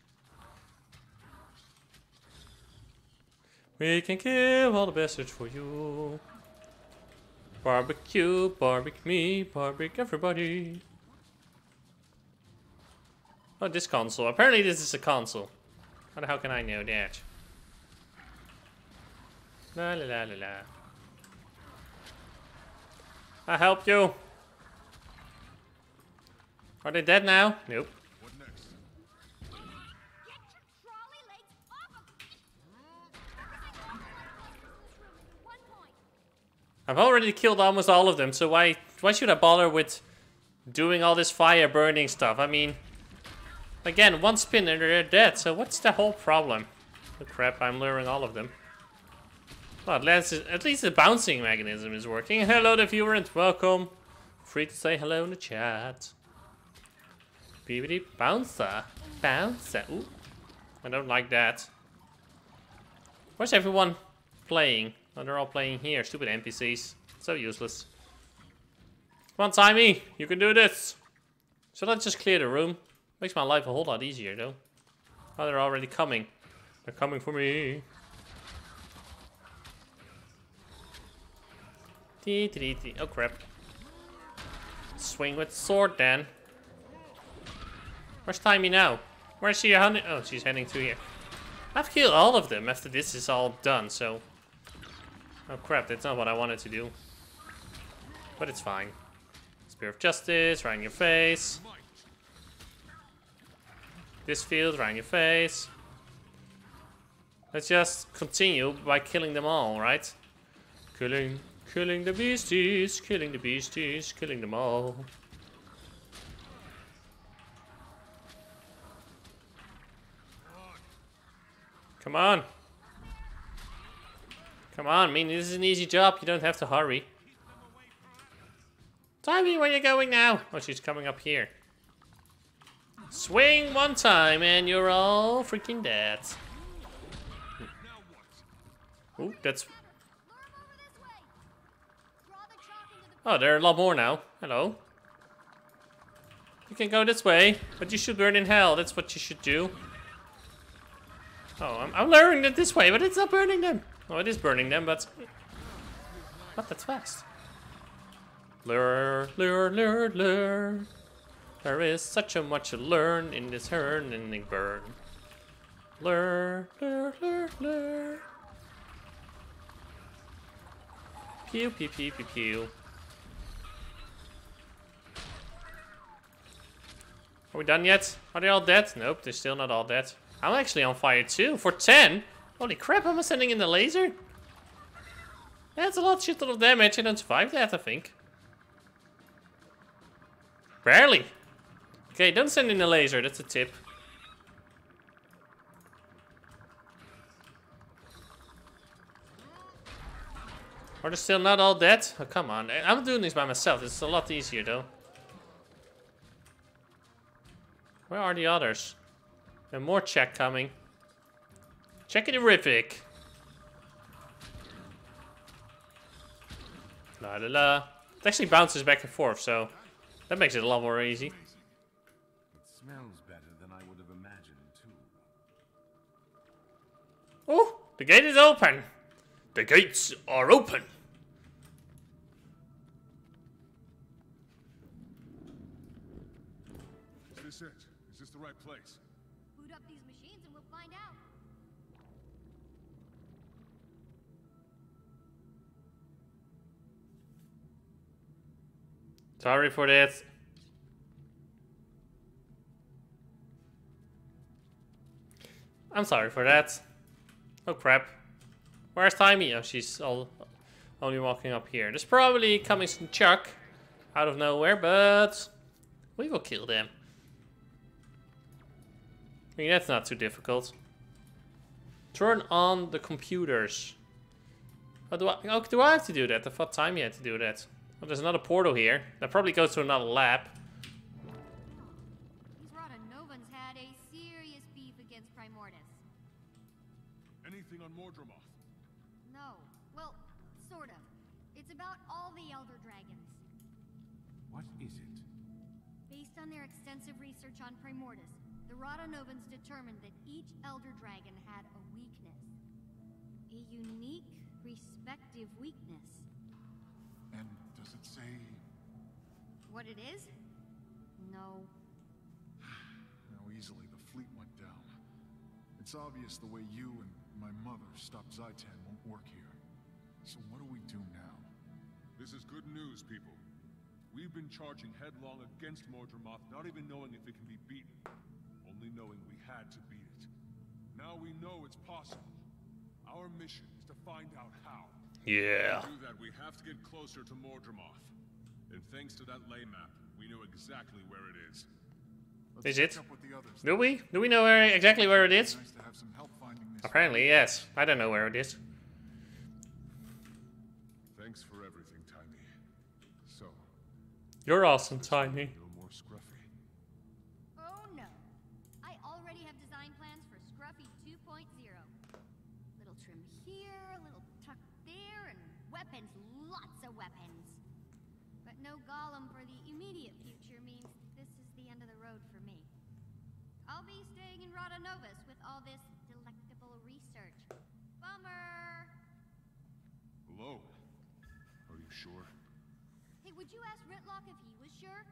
We can kill all the bastards for you. Barbecue, barbecue me, barbecue everybody. Oh, this console. Apparently this is a console. How can I know that? La la la la la. I help you. Are they dead now? Nope. I've already killed almost all of them, so why why should I bother with doing all this fire burning stuff? I mean, again, one spin and they're dead, so what's the whole problem? Oh crap, I'm luring all of them. Well, at least, the bouncing mechanism is working. Hello the viewer and welcome. Free to say hello in the chat. Beebity bouncer. Bouncer. Ooh. I don't like that. Where's everyone playing? Oh, they're all playing here. Stupid NPCs. So useless. Come on, Taimi. You can do this. Should I just clear the room? Makes my life a whole lot easier, though. Oh, they're already coming. They're coming for me. Dee, dee, dee. Oh, crap. Swing with sword, then. Where's Taimi now? Where's she heading? Oh, she's heading through here. I've killed all of them after this is all done, so... Oh crap, that's not what I wanted to do. But it's fine. Spear of Justice, right in your face. This field, right in your face. Let's just continue by killing them all, right? Killing, killing the beasties, killing the beasties, killing them all. Come on. Come on, I mean, this is an easy job. You don't have to hurry. Tell me where you're going now. Oh, she's coming up here. Swing one time and you're all freaking dead. Ooh, that's... Oh, there are a lot more now. Hello. You can go this way, but you should burn in hell. That's what you should do. Oh, I'm, I'm luring it this way, but it's not burning them. Oh, it is burning them, but... What? That's fast. Lure, lure, lure, lure. There is such a much to learn in this hurn and the burn. Lure, lure, lure, lure. Pew, pew, pew, pew, pew. Are we done yet? Are they all dead? Nope, they're still not all dead. I'm actually on fire too, for 10. Holy crap, am I sending in the laser? That's a lot shit of damage. I don't survive that, I think. Barely. Okay, don't send in the laser, that's a tip. Are they still not all dead? Oh, come on. I- I'm doing this by myself. It's a lot easier, though. Where are the others? And more Chak coming. Check it horrific. La la la. It actually bounces back and forth, so that makes it a lot more easy. Oh, the gate is open. The gates are open. Is this it? Is this the right place? boot up these machines and we'll find out. Sorry for that. I'm sorry for that. Oh crap. Where's Taimi? Oh, she's all only walking up here. There's probably coming some Chak out of nowhere, but we will kill them. I mean, that's not too difficult. Turn on the computers. Oh, do I, oh, do I have to do that? I thought Taimi had to do that. Oh, there's another portal here. That probably goes to another lab. What is it? Based on their extensive research on Primordus, the Rata Novans determined that each Elder Dragon had a weakness. A unique, respective weakness. And does it say What it is? No. how easily the fleet went down? It's obvious the way you and my mother stopped Zhaitan won't work here. So what do we do now? This is good news, people. We've been charging headlong against Mordremoth, not even knowing if it can be beaten. Only knowing we had to beat it. Now we know it's possible. Our mission is to find out how. Yeah. To do that, we have to get closer to Mordremoth. And thanks to that ley map, we know exactly where it is. Let's Is it? up with the others. Do we? Do we know where exactly where it is? Nice to have some help finding this. Apparently, yes. I don't know where it is. Thanks for everything, Taimi. So, You're awesome, Tiny. Oh no. I already have design plans for Scruffy 2.0. Little trim here, a little tuck there, and weapons, lots of weapons. But no golem for the immediate future means this is the end of the road for me. I'll be staying in all this delectable research. Bummer! Hello? Are you sure? Hey, would you ask Rytlock if he was sure?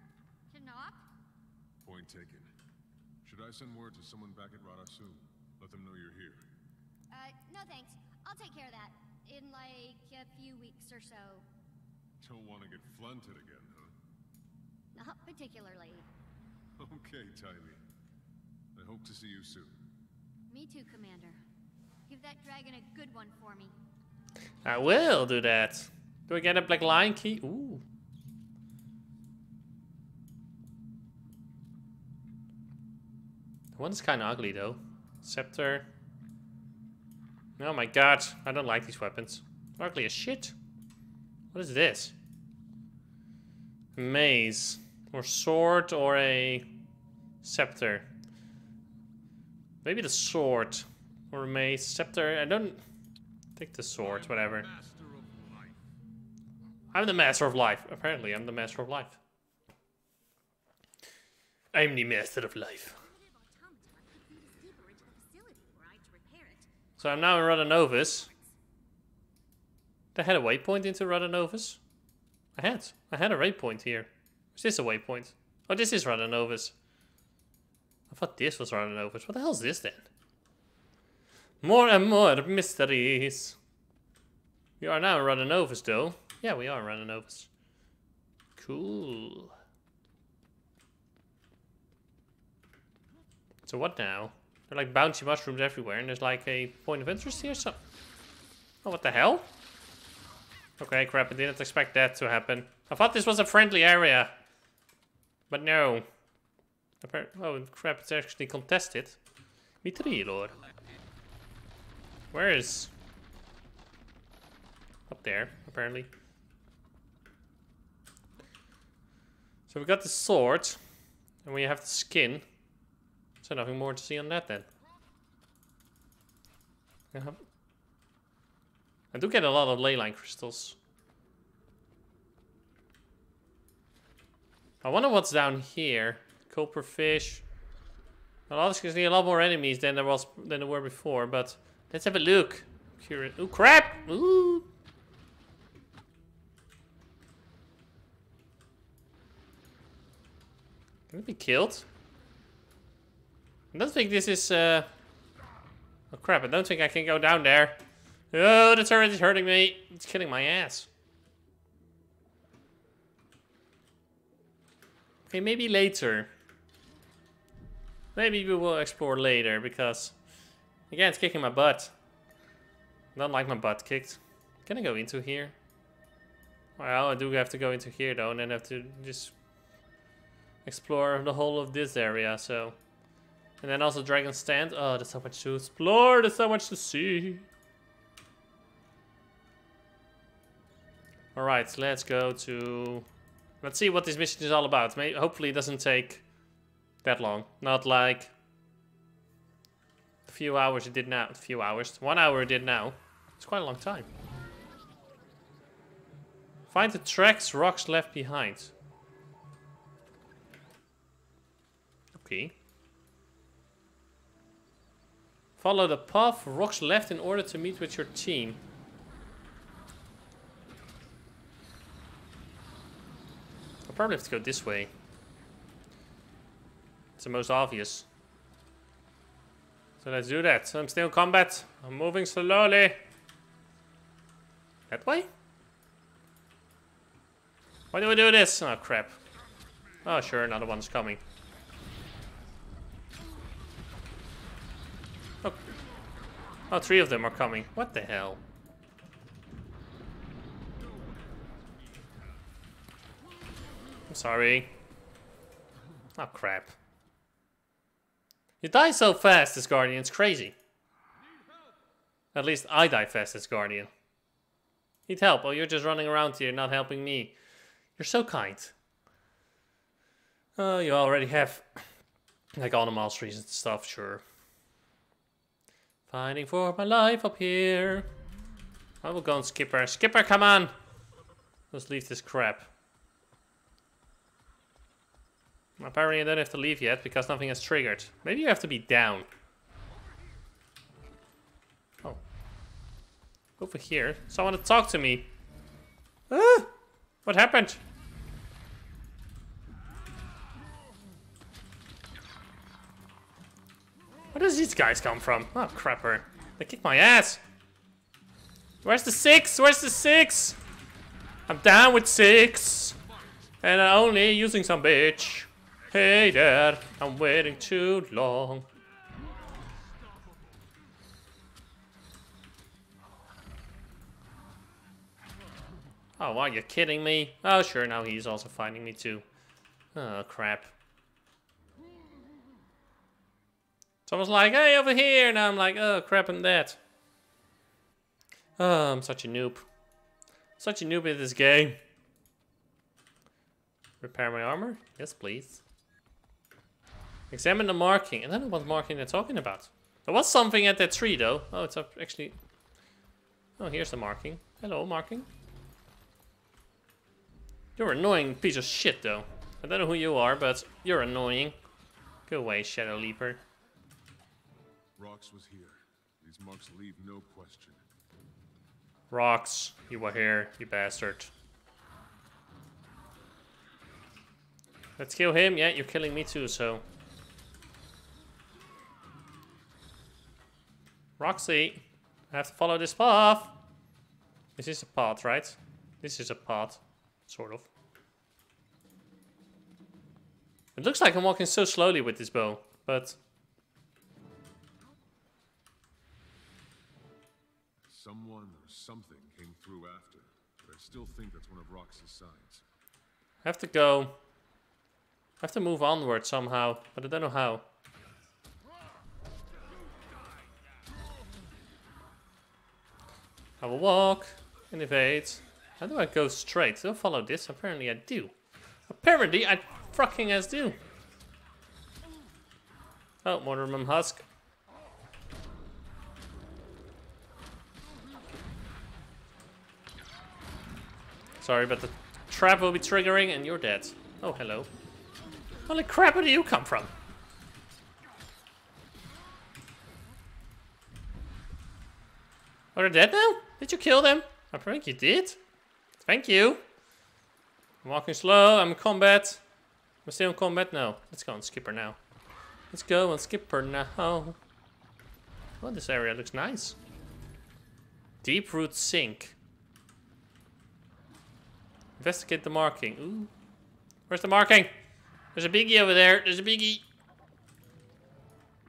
To not? Point taken. Should I send word to someone back at Rata Sum? Let them know you're here. Uh, no thanks. I'll take care of that. In like a few weeks or so. Don't want to get flunted again, huh? Not particularly. Okay, Taimi. I hope to see you soon. Me too, Commander. Give Give that dragon a good one for me. I will do that. Do I get a black lion key? Ooh. One's kind of ugly though. Scepter. Oh my god, I don't like these weapons. Ugly as shit. What is this? Maze. Or sword or a scepter. Maybe the sword. Or a maze. Scepter. I don't take the sword, whatever. I'm the master of life. Apparently, I'm the master of life. I'm the master of life. So I'm now in Rata Novus. They had a waypoint into Rata Novus? I had. I had a waypoint here. Is this a waypoint? Oh, this is Rata Novus. I thought this was Rata Novus. What the hell is this then? More and more mysteries. We are now in Rata Novus, though. Yeah, we are in Rata Novus. Cool. So what now? There are like bouncy mushrooms everywhere, and there's like a point of interest here. So, oh, what the hell? Okay, crap! I didn't expect that to happen. I thought this was a friendly area, but no. Oh crap! It's actually contested. Mitrilor. Where is? Up there, apparently. So we got the sword, and we have the skin. So nothing more to see on that then. Yeah. I do get a lot of leyline crystals. I wonder what's down here. Copper fish. Well, obviously a lot more enemies than there was than there were before, but let's have a look. Curious. Ooh, crap! Ooh. Can it be killed? I don't think this is, uh... Oh crap, I don't think I can go down there. Oh, the turret is hurting me. It's killing my ass. Okay, maybe later. Maybe we will explore later, because... Again, it's kicking my butt. Don't like my butt kicked. Can I go into here? Well, I do have to go into here, though, and then have to just... Explore the whole of this area, so... And then also Dragon's Stand. Oh, there's so much to explore. There's so much to see. Alright, let's go to... Let's see what this mission is all about. Maybe, hopefully it doesn't take that long. Not like... A few hours it did now. A few hours. One hour it did now. It's quite a long time. Find the tracks rocks left behind. Okay. Follow the path rocks left in order to meet with your team. I'll probably have to go this way. It's the most obvious. So let's do that. I'm still in combat. I'm moving slowly. That way? Why do we do this? Oh crap. Oh sure, another one's coming. Oh, three of them are coming. What the hell? I'm sorry. Oh, crap. You die so fast, this Guardian. It's crazy. At least I die fast as Guardian. Need help? Oh, you're just running around here, not helping me. You're so kind. Oh, you already have, like, all the masteries and stuff, sure. Fighting for my life up here. I will go on Skipper. Skipper, come on! Let's leave this crap. Apparently I don't have to leave yet because nothing has triggered. Maybe you have to be down. Oh. Over here. Someone to talk to me. Ah! What happened? Where does these guys come from? Oh, crapper. They kick my ass. Where's the six? Where's the six? I'm down with six. And I'm only using some bitch. Hey there, I'm waiting too long. Oh, are you kidding me? Oh, sure, now he's also finding me too. Oh, crap. Someone's like, hey, over here, and I'm like, oh, crap, and that. Oh, I'm such a noob. Such a noob in this game. Repair my armor? Yes, please. Examine the marking. I don't know what marking they're talking about. There was something at that tree, though. Oh, it's actually... Oh, here's the marking. Hello, marking. You're an annoying piece of shit, though. I don't know who you are, but you're annoying. Go away, Shadow Leaper. Rox was here. These marks leave no question. Rocks, you were here, you bastard. Let's kill him. Yeah, you're killing me too, so. Roxy, I have to follow this path. This is a path, right? This is a path, sort of. It looks like I'm walking so slowly with this bow, but Someone or something came through after, but I still think that's one of Rox's signs. I have to go. I have to move onward somehow, but I don't know how. I will walk and evade. How do I go straight? Do I follow this? Apparently I do. Apparently I fucking as do. Oh, Mordrem Husk. Sorry, but the trap will be triggering and you're dead. Oh, hello. Holy crap, where do you come from? Are they dead now? Did you kill them? I think you did. Thank you. I'm walking slow, I'm in combat. I'm still in combat? now. Let's go on Skipper now. Let's go on Skipper now. Oh, this area looks nice. Deep root sink. Investigate the marking. Ooh. Where's the marking? There's a biggie over there. There's a biggie.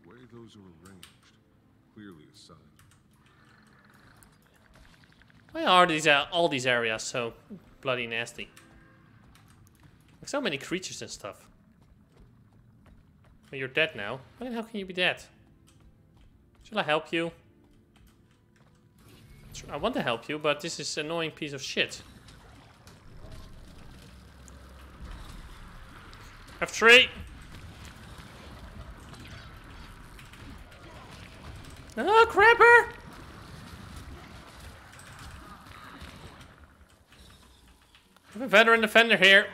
The way those are arranged, clearly a sign. Why are these uh, all these areas so bloody nasty? Like so many creatures and stuff. Well, you're dead now. Why the hell can you be dead? Shall I help you? I want to help you, but this is an annoying piece of shit. F3! Oh, crapper! I a veteran defender here.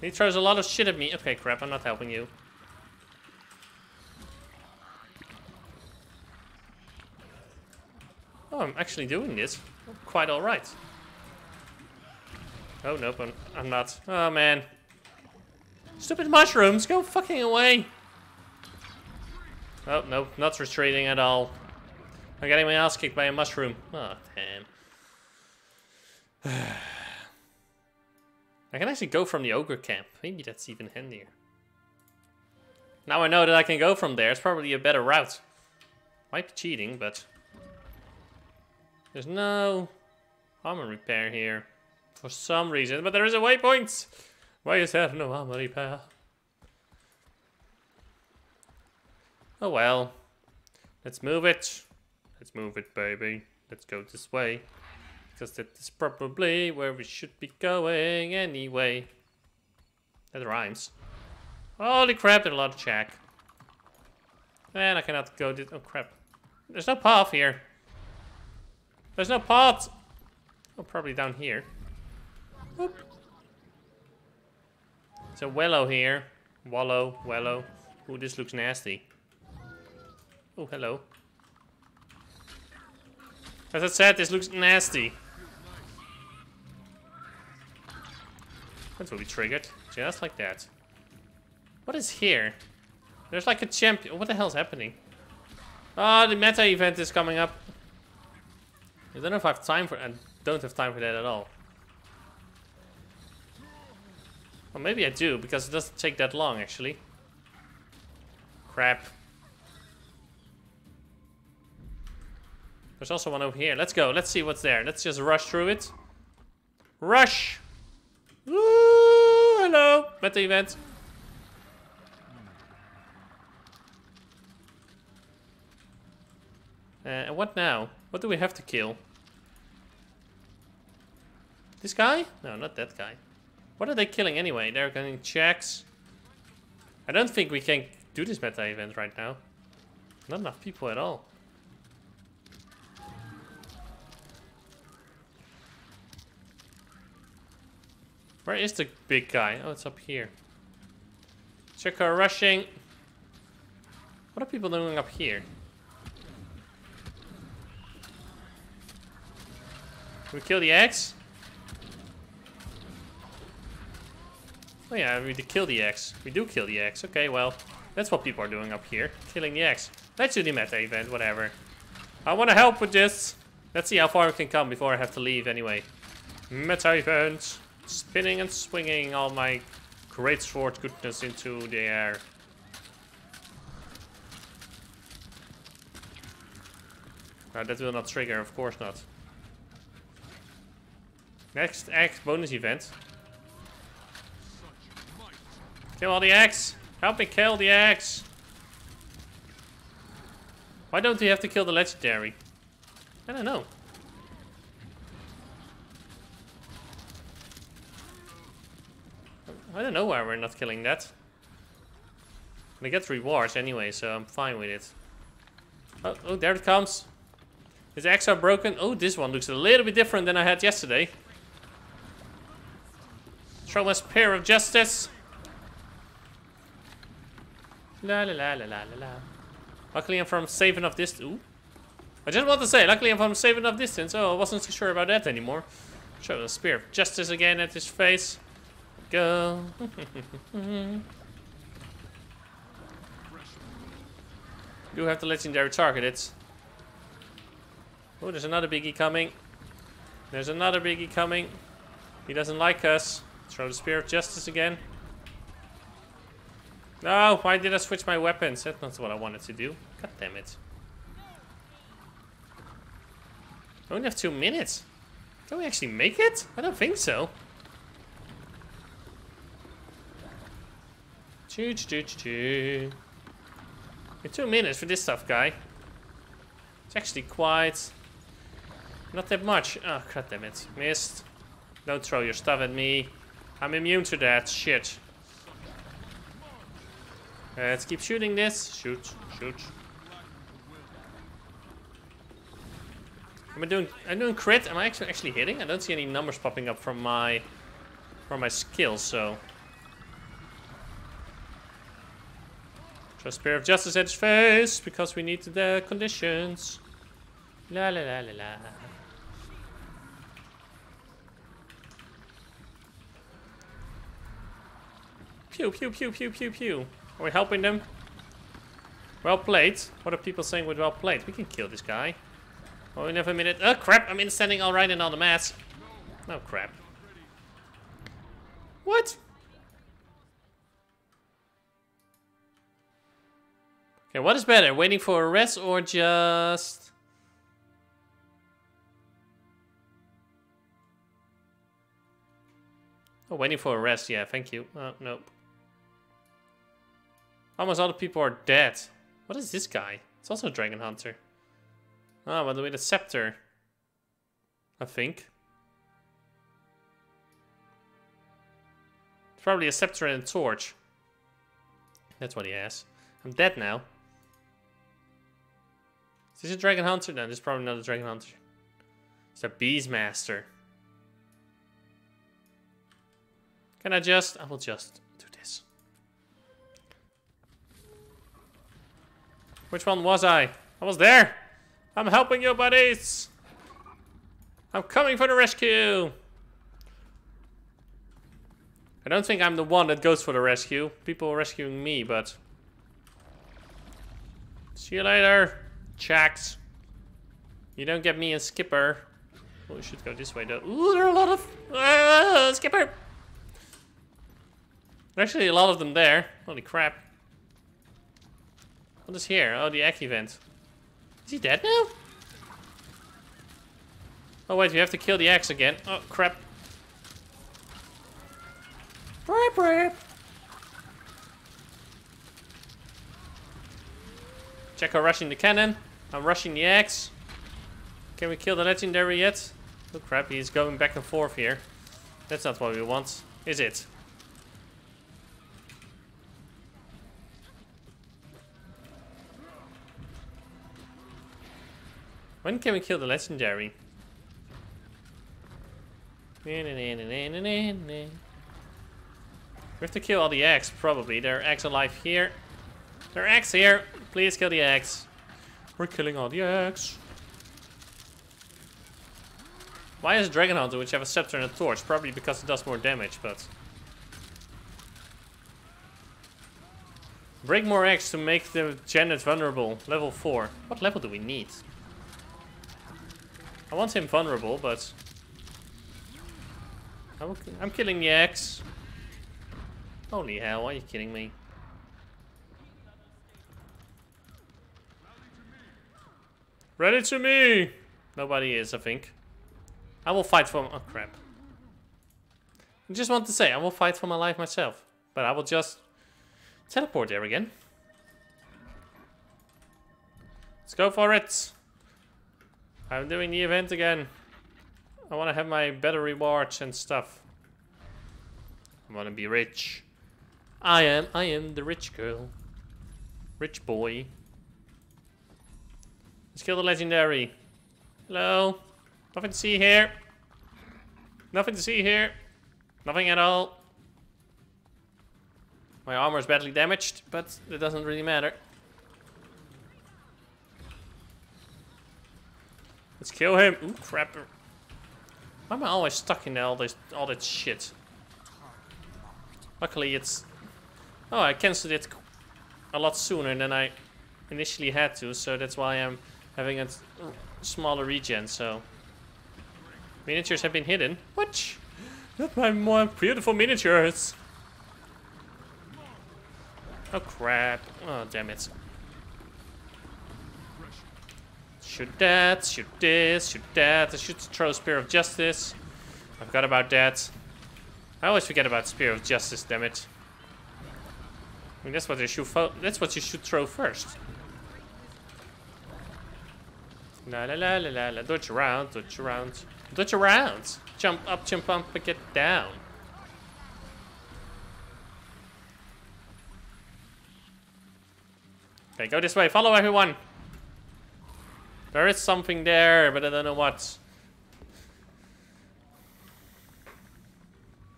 He throws a lot of shit at me. Okay, crap, I'm not helping you. Oh, I'm actually doing this. Quite alright. Oh, nope, I'm, I'm not. Oh, man. Stupid mushrooms, go fucking away. Oh, no, not retreating at all. I'm getting my ass kicked by a mushroom. Oh, damn. I can actually go from the ogre camp. Maybe that's even handier. Now I know that I can go from there. It's probably a better route. Might be cheating, but... There's no armor repair here. For some reason. But there is a waypoint! Why is there no armor repair? Oh well. Let's move it. Let's move it, baby. Let's go this way. Because that is probably where we should be going anyway. That rhymes. Holy crap, there's a lot of jack. Man, I cannot go this. Oh crap. There's no path here. There's no path. Oh, probably down here. Whoop. It's a Wellow here. Wallow, Wellow. Ooh, this looks nasty. Oh, hello. As I said, this looks nasty. That's what we triggered. Just like that. What is here? There's like a champion. What the hell's happening? Ah, oh, the meta event is coming up. I don't know if I have time for I don't have time for that at all. Well, maybe I do, because it doesn't take that long, actually. Crap. There's also one over here. Let's go. Let's see what's there. Let's just rush through it. Rush! Ooh, hello! Meta event. Uh, and what now? What do we have to kill? This guy? No, not that guy. What are they killing anyway? They're getting checks. I don't think we can do this meta event right now. Not enough people at all. Where is the big guy? Oh, it's up here. Check our rushing. What are people doing up here? we kill the eggs? Oh yeah, we kill the eggs. We do kill the eggs. Okay, well, that's what people are doing up here. Killing the eggs. Let's do the meta event, whatever. I want to help with this. Let's see how far we can come before I have to leave anyway. Meta event. Spinning and swinging all my great sword goodness into the air. Uh, that will not trigger, of course not. Next X bonus event. Kill all the X! Help me kill the X! Why don't we have to kill the legendary? I don't know. I don't know why we're not killing that. We get rewards anyway, so I'm fine with it. Oh, oh, there it comes. His axe are broken. Oh, this one looks a little bit different than I had yesterday. Throw my spear of justice. La la la la la la. Luckily I'm from safe enough distance. Ooh. I just want to say, luckily I'm from safe enough distance. Oh, I wasn't so sure about that anymore. Show the spear of justice again at his face. Go. Do have the legendary target. it. Oh, there's another biggie coming. There's another biggie coming. He doesn't like us. Throw the spear of justice again. No, why did I switch my weapons? That's not what I wanted to do. God damn it. I only have two minutes. Can we actually make it? I don't think so. Choo choo choo choo. In two minutes for this stuff, guy. It's actually quite... Not that much. Oh, god damn it. Missed. Don't throw your stuff at me. I'm immune to that shit. Uh, let's keep shooting this. Shoot, shoot. Am I doing? I'm doing crit. Am I actually actually hitting? I don't see any numbers popping up from my from my skills. So. Just Spear of Justice at his face because we need the conditions. La la la la la. Pew pew pew pew pew pew. Are we helping them? Well played. What are people saying with well played? We can kill this guy. Oh, have a minute. Oh, crap. I'm in standing alright in all the mats. Oh, crap. What? Okay, what is better? Waiting for a rest or just... Oh, waiting for a rest. Yeah, thank you. Oh, nope. Almost all the people are dead. What is this guy? It's also a dragon hunter. Ah, oh, by the way, the scepter. I think. It's probably a scepter and a torch. That's what he has. I'm dead now. Is this a dragon hunter? No, this is probably not a dragon hunter. It's a beastmaster. Can I just? I will just. Which one was I? I was there. I'm helping you, buddies. I'm coming for the rescue. I don't think I'm the one that goes for the rescue. People are rescuing me, but... See you later, Chax. You don't get me a skipper. Oh, we should go this way, though. Ooh, there are a lot of... Uh, skipper! There's actually a lot of them there. Holy crap. What is here? Oh, the axe event. Is he dead now? Oh wait, we have to kill the axe again. Oh crap. Brap brap. Checo rushing the cannon. I'm rushing the axe. Can we kill the legendary yet? Oh crap, he's going back and forth here. That's not what we want, is it? When can we kill the legendary? We have to kill all the eggs, probably. There are eggs alive here. There are eggs here. Please kill the eggs. We're killing all the eggs. Why is Dragon Hunter, which have a scepter and a torch? Probably because it does more damage, but... Break more eggs to make the Janet vulnerable. Level 4. What level do we need? I want him vulnerable, but... I'm, killing the X. Holy hell, why are you kidding me? Ready to me! Nobody is, I think. I will fight for... Oh, crap. I just want to say, I will fight for my life myself. But I will just teleport there again. Let's go for it. I'm doing the event again. I want to have my better rewards and stuff. I want to be rich. I am, I am the rich girl. Rich boy. Let's kill the legendary. Hello? Nothing to see here. Nothing to see here. Nothing at all. My armor is badly damaged, but it doesn't really matter. Let's kill him. Ooh, crap. Why am I always stuck in all this all that shit? Luckily it's... Oh, I cancelled it a lot sooner than I initially had to, so that's why I'm having a smaller regen, so... Miniatures have been hidden. What? Not my more beautiful miniatures! Oh crap. Oh, damn it. Shoot that, shoot this, shoot that. I should throw Spear of Justice. I forgot about that. I always forget about Spear of Justice, damn it. I mean, that's what you should that's what you should throw first. La la la la la la. Dodge around, dodge around, dodge around. Jump up, jump up, but get down. Okay, go this way. Follow everyone. There is something there, but I don't know what.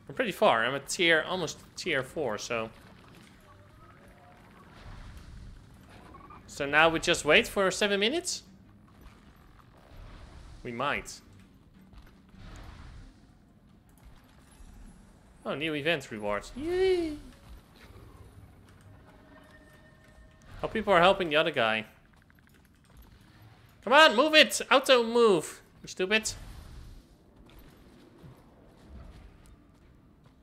I'm pretty far. I'm at tier, almost tier 4, so... So now we just wait for 7 minutes? We might. Oh, new event rewards. Yay! Oh, people are helping the other guy. Come on, move it! Auto move! You stupid.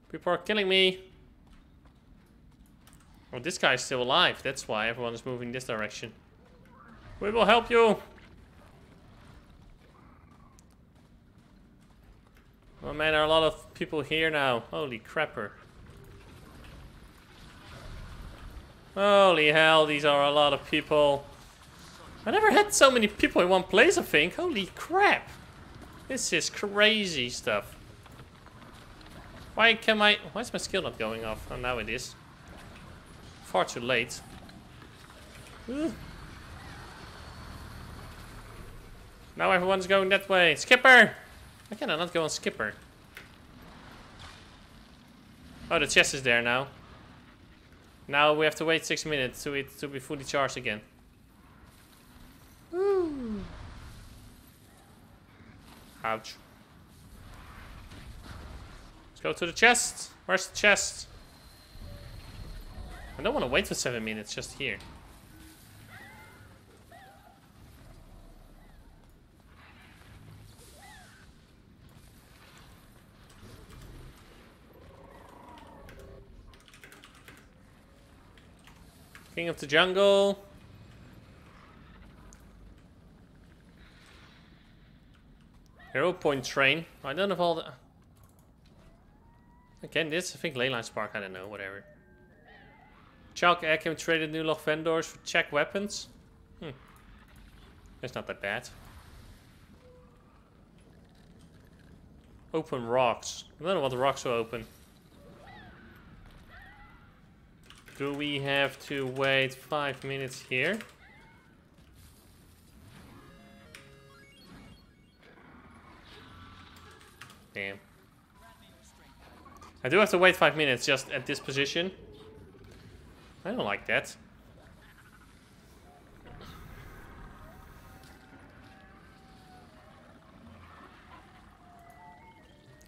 People are killing me. Oh, this guy is still alive. That's why everyone is moving this direction. We will help you. Oh man, there are a lot of people here now. Holy crapper. Holy hell, these are a lot of people. I never had so many people in one place, I think. Holy crap. This is crazy stuff. Why can my... Why is my skill not going off? Oh, now it is. Far too late. Ooh. Now everyone's going that way. Skipper! Why can I not go on Skipper? Oh, the chest is there now. Now we have to wait six minutes to it to be fully charged again. Ouch. Let's go to the chest. Where's the chest? I don't want to wait for seven minutes just here. King of the Jungle. Hero point train. I don't have all the... Again, this, I think Leyline Spark, I don't know, whatever. Chalk Akim traded new lock vendors for Chak weapons. Hmm. That's not that bad. Open rocks. I don't know what the rocks will open. Do we have to wait five minutes here? Damn. I do have to wait five minutes just at this position. I don't like that.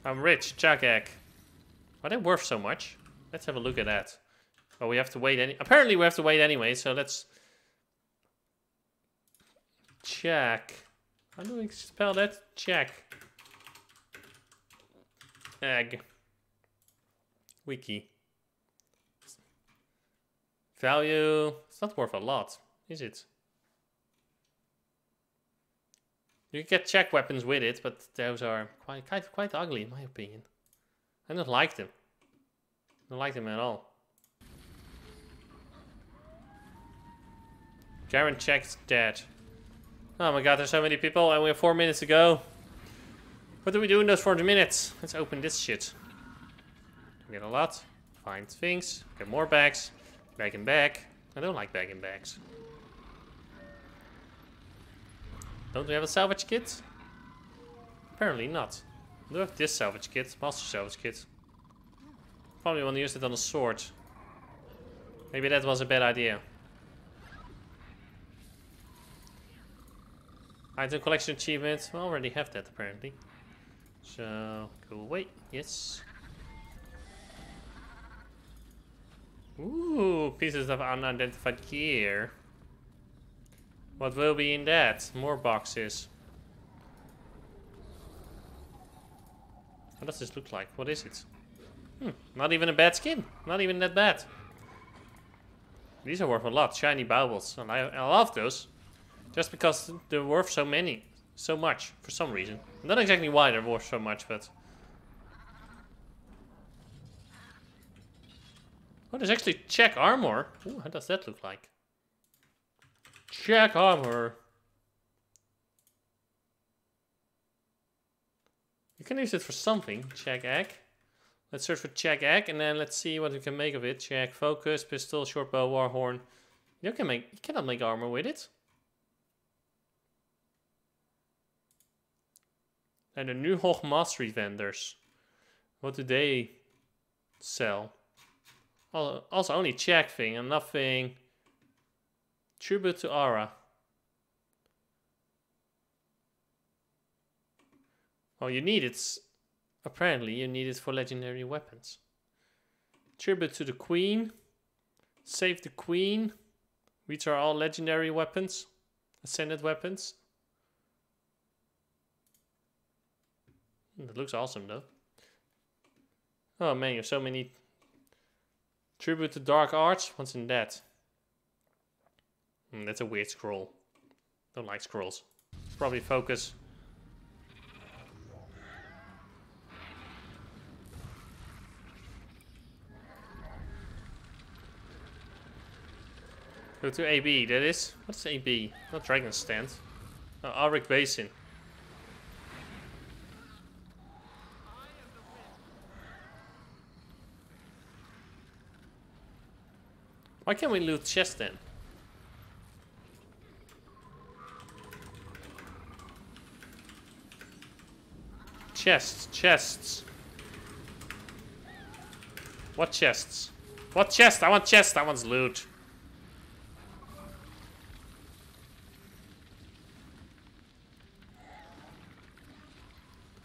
I'm rich, Chagak. Are they worth so much? Let's have a look at that. Oh, we have to wait any- Apparently we have to wait anyway, so let's... Chak. How do we spell that? Chak. Egg. Wiki. Value. It's not worth a lot, is it? You get Chak weapons with it, but those are quite quite quite ugly in my opinion. I don't like them. I don't like them at all. Garen check's dead. Oh my god, there's so many people and we have four minutes to go. What do we do in those 40 minutes? Let's open this shit. Get a lot. Find things. Get more bags. Bag and bag. I don't like bag and bags. Don't we have a salvage kit? Apparently not. We have this salvage kit. Master salvage kit. Probably want to use it on a sword. Maybe that was a bad idea. Item collection achievement. We already have that apparently. So, away. Yes. Ooh, pieces of unidentified gear. What will be in that? More boxes. What does this look like? What is it? Hmm, not even a bad skin. Not even that bad. These are worth a lot. Shiny baubles. And I, I love those. Just because they're worth so many. So much. For some reason. Not exactly why they're worth so much, but... Oh, there's actually Chak armor. Ooh, how does that look like? Chak armor. You can use it for something. Chak egg. Let's search for Chak egg and then let's see what we can make of it. Chak focus, pistol, short bow, war horn. You can make you cannot make armor with it. And the new Hog Mastery vendors. What do they sell? Also only Chak thing and nothing. Tribute to Ara. Oh, you need it. Apparently, you need it for legendary weapons. Tribute to the Queen. Save the Queen. Which are all legendary weapons. Ascended weapons. That looks awesome, though. Oh man, you have so many. Tribute to Dark Arts? What's in that? Hmm, that's a weird scroll. Don't like scrolls. Probably focus. Go to AB, that is? What's AB? Not Dragon's Stand. Oh, Auric Basin. Why can't we loot chests then? Chests, chests. What chests? What chest? I want chest. I want loot.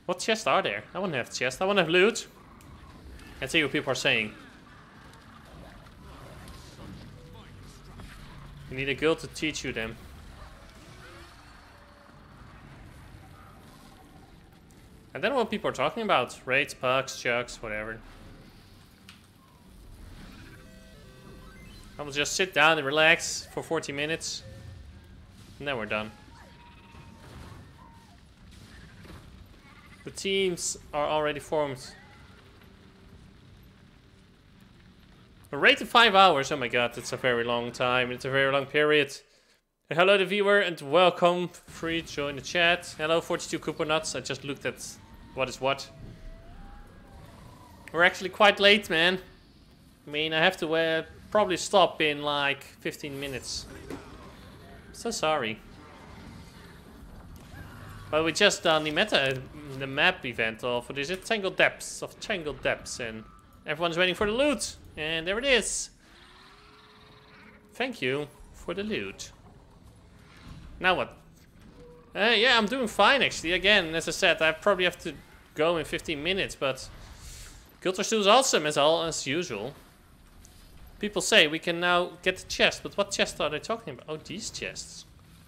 What chests are there? I want to have chests. I want to have loot. Let's see what people are saying. You need a girl to teach you them. Don't know what people are talking about. Raids, pucks, chucks, whatever. I will just sit down and relax for 40 minutes. And then we're done. The teams are already formed. A rate of five hours. Oh my god, it's a very long time. It's a very long period. Hello, the viewer, and welcome. Free to join the chat. Hello, 42 Cooper Nuts. I just looked at what is what. We're actually quite late, man. I mean, I have to uh, probably stop in like 15 minutes. So sorry. But we just done the meta, the map event of what is it? Tangled Depths of Tangled Depths, and everyone's waiting for the loot, and there it is. Thank you for the loot. Now what? Uh, yeah, I'm doing fine actually. Again, as I said, I probably have to go in 15 minutes, but Wars 2 is awesome as all as usual. People say we can now get the chest, but what chest are they talking about? Oh, these chests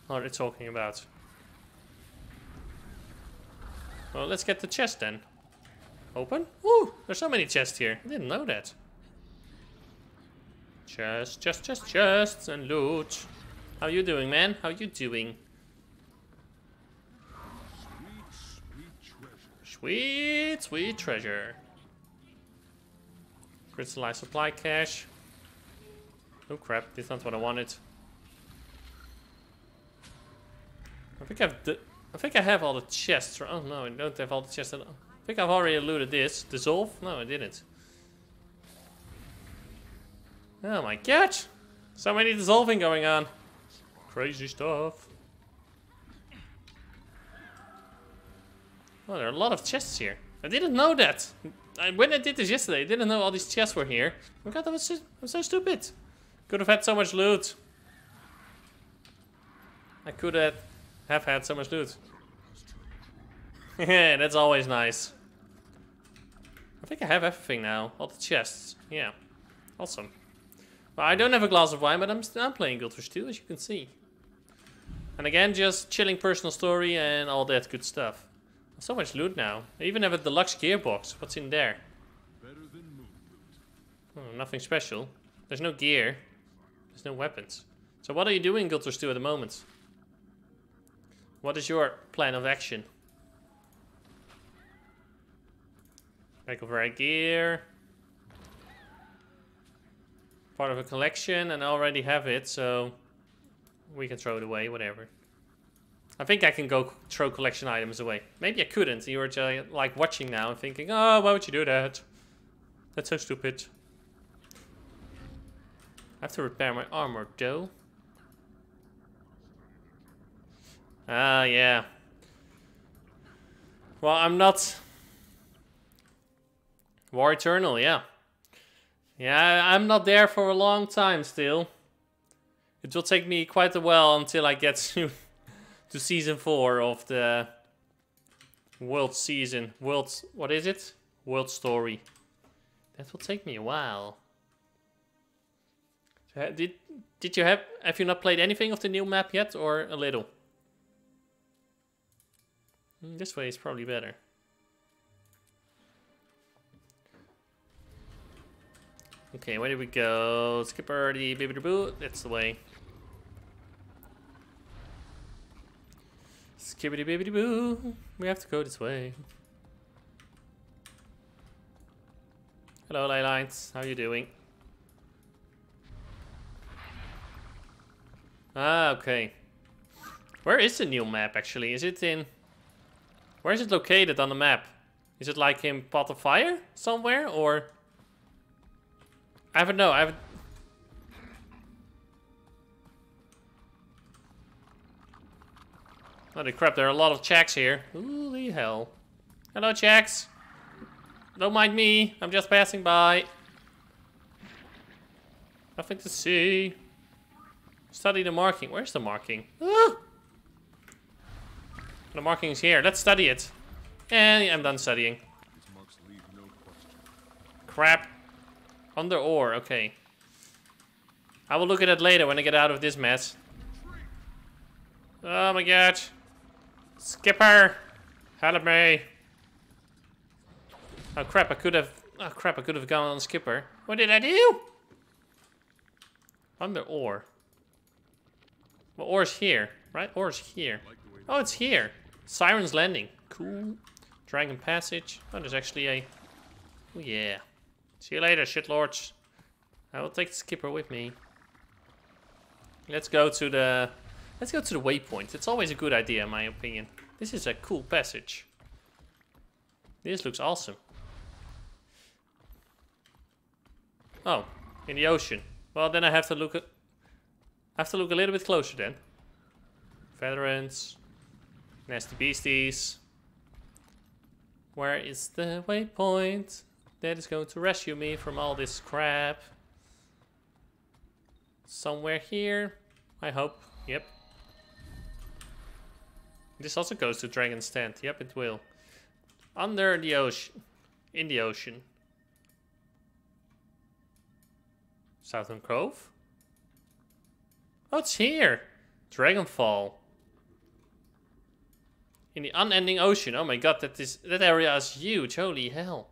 are they talking about. Well, let's get the chest then. Open? Ooh, there's so many chests here. I didn't know that. Chest, chest, chest, chests and loot. How you doing, man? How you doing? Sweet, sweet treasure. Crystallized supply cache. Oh crap, this is not what I wanted. I think I've I think I have all the chests. Oh no, I don't have all the chests. I think I've already looted this. Dissolve? No, I didn't. Oh my god! So many dissolving going on. Crazy stuff. Oh, there are a lot of chests here. I didn't know that. I, when I did this yesterday, I didn't know all these chests were here. Oh god, that was so, was so stupid. Could have had so much loot. I could have, have had so much loot. Yeah, that's always nice. I think I have everything now. All the chests. Yeah. Awesome. Well, I don't have a glass of wine, but I'm, I'm playing Wars 2, as you can see. And again, just chilling personal story and all that good stuff. So much loot now. I even have a deluxe gearbox. What's in there? Oh, nothing special. There's no gear. There's no weapons. So what are you doing, Guild Wars 2 at the moment? What is your plan of action? Over gear. Part of a collection and I already have it, so we can throw it away, whatever. I think I can go throw collection items away. Maybe I couldn't. You were just like watching now and thinking, oh, why would you do that? That's so stupid. I have to repair my armor though. Ah, yeah. Well, I'm not... War Eternal, yeah. Yeah, I'm not there for a long time still. It will take me quite a while until I get to to season four of the world season. World, what is it? World story. That will take me a while. Did did you have have you not played anything of the new map yet, or a little? Hmm, this way is probably better. Okay, where did we go? Skipper, the baby boo. That's the way. Skibbity bibbity boo. We have to go this way. Hello, Leylines. How are you doing? Ah, okay. Where is the new map, actually? Is it in... Where is it located on the map? Is it like in Path of Fire somewhere, or... I haven't know. I haven't... Holy crap, there are a lot of checks here. Holy hell. Hello, checks. Don't mind me. I'm just passing by. Nothing to see. Study the marking. Where's the marking? Ah! The marking is here. Let's study it. And I'm done studying. Crap. Under ore. Okay. I will look at it later when I get out of this mess. Oh my god. Skipper! Help me! Oh crap, I could have... Oh crap, I could have gone on Skipper. What did I do? Under ore. Well, ore's here, right? Ore's here. Oh, it's here. Siren's Landing. Cool. Dragon Passage. Oh, there's actually a... Oh, yeah. See you later, shitlords. I will take the skipper with me. Let's go to the... Let's go to the waypoint. It's always a good idea, in my opinion. This is a cool passage. This looks awesome. Oh, in the ocean. Well, then I have to look at... I have to look a little bit closer then. Veterans. Nasty beasties. Where is the waypoint that is going to rescue me from all this crap? Somewhere here, I hope. Yep. This also goes to Dragon Stand. Yep, it will. Under the ocean. In the ocean. Southern Cove? Oh, it's here! Dragonfall. In the unending ocean. Oh my god, that is that area is huge. Holy hell.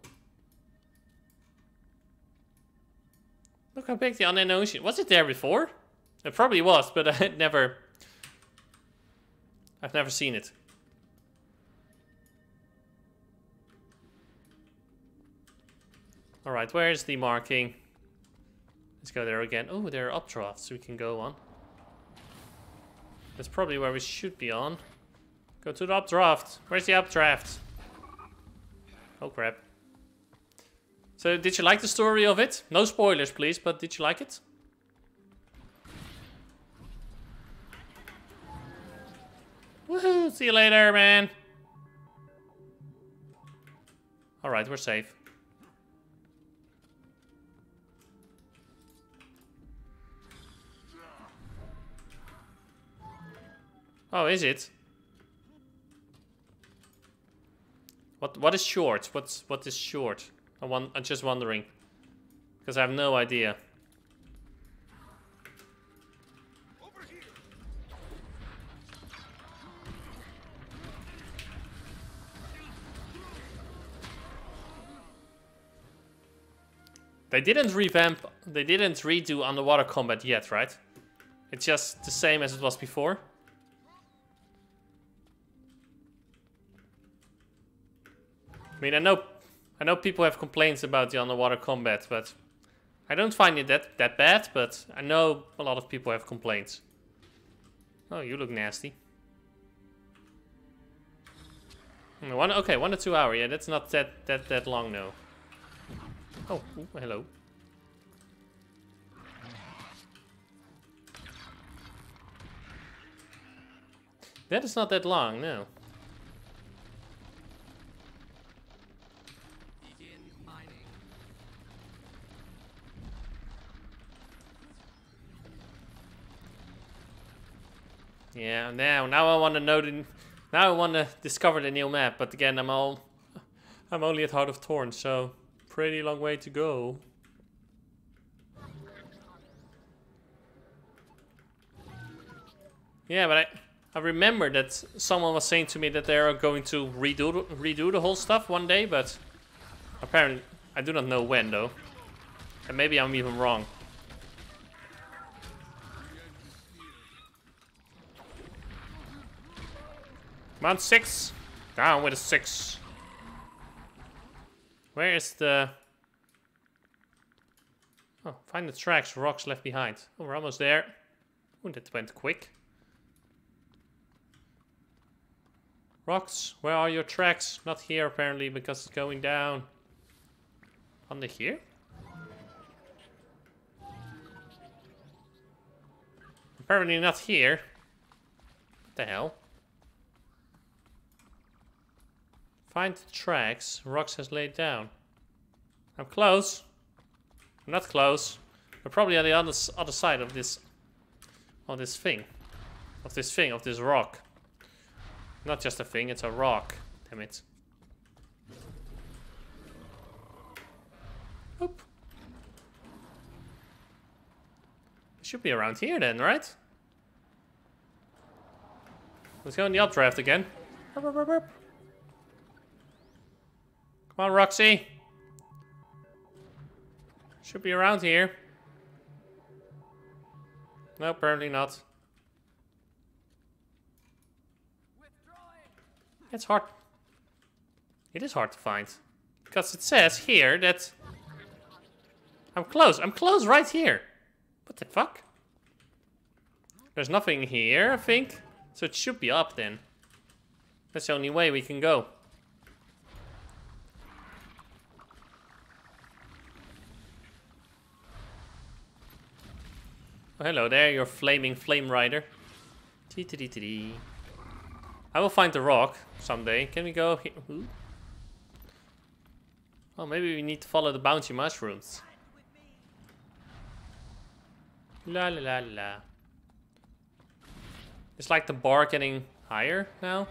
Look how big the unending ocean. Was it there before? It probably was, but I had never I've never seen it. Alright, where's the marking? Let's go there again. Oh, there are updrafts we can go on. That's probably where we should be on. Go to the updraft. Where's the updraft? Oh crap. So, did you like the story of it? No spoilers, please, but did you like it? Woohoo! See you later, man! Alright, we're safe. Oh, is it? What what is short? What's what is short? I want I'm just wondering. Because I have no idea. They didn't revamp, they didn't redo underwater combat yet, right? It's just the same as it was before. I mean, I know, I know people have complaints about the underwater combat, but I don't find it that that bad. But I know a lot of people have complaints. Oh, you look nasty. One, okay, one to two hour. Yeah, that's not that that that long, no. Oh, ooh, hello. That is not that long, no. Yeah, now now I want to know the now I want to discover the new map, but again I'm all I'm only at Heart of Thorns, so pretty long way to go. Yeah, but I I remember that someone was saying to me that they are going to redo redo the whole stuff one day, but apparently I do not know when though. And maybe I'm even wrong. Come on, six. Down with a six. Where is the... Oh, find the tracks, Rox left behind. Oh, we're almost there. Oh, that went quick. Rox, where are your tracks? Not here, apparently, because it's going down. Under here? Apparently not here. What the hell? Find the tracks Rox has laid down. I'm close. I'm not close. We're probably on the other, other side of this... Of this thing. Of this thing, of this rock. Not just a thing, it's a rock. Damn it. Oop. It should be around here then, right? Let's go in the updraft again. Burp, burp, burp, Come on, Roxy. Should be around here. No, apparently not. It's hard. It is hard to find. Because it says here that I'm close. I'm close right here. What the fuck? There's nothing here, I think. So it should be up then. That's the only way we can go. Oh, hello there, your flaming flame rider. Tee -tee -tee. I will find the rock someday. Can we go here? Oh, maybe we need to follow the bouncy mushrooms. La la la la. It's like the bar getting higher now.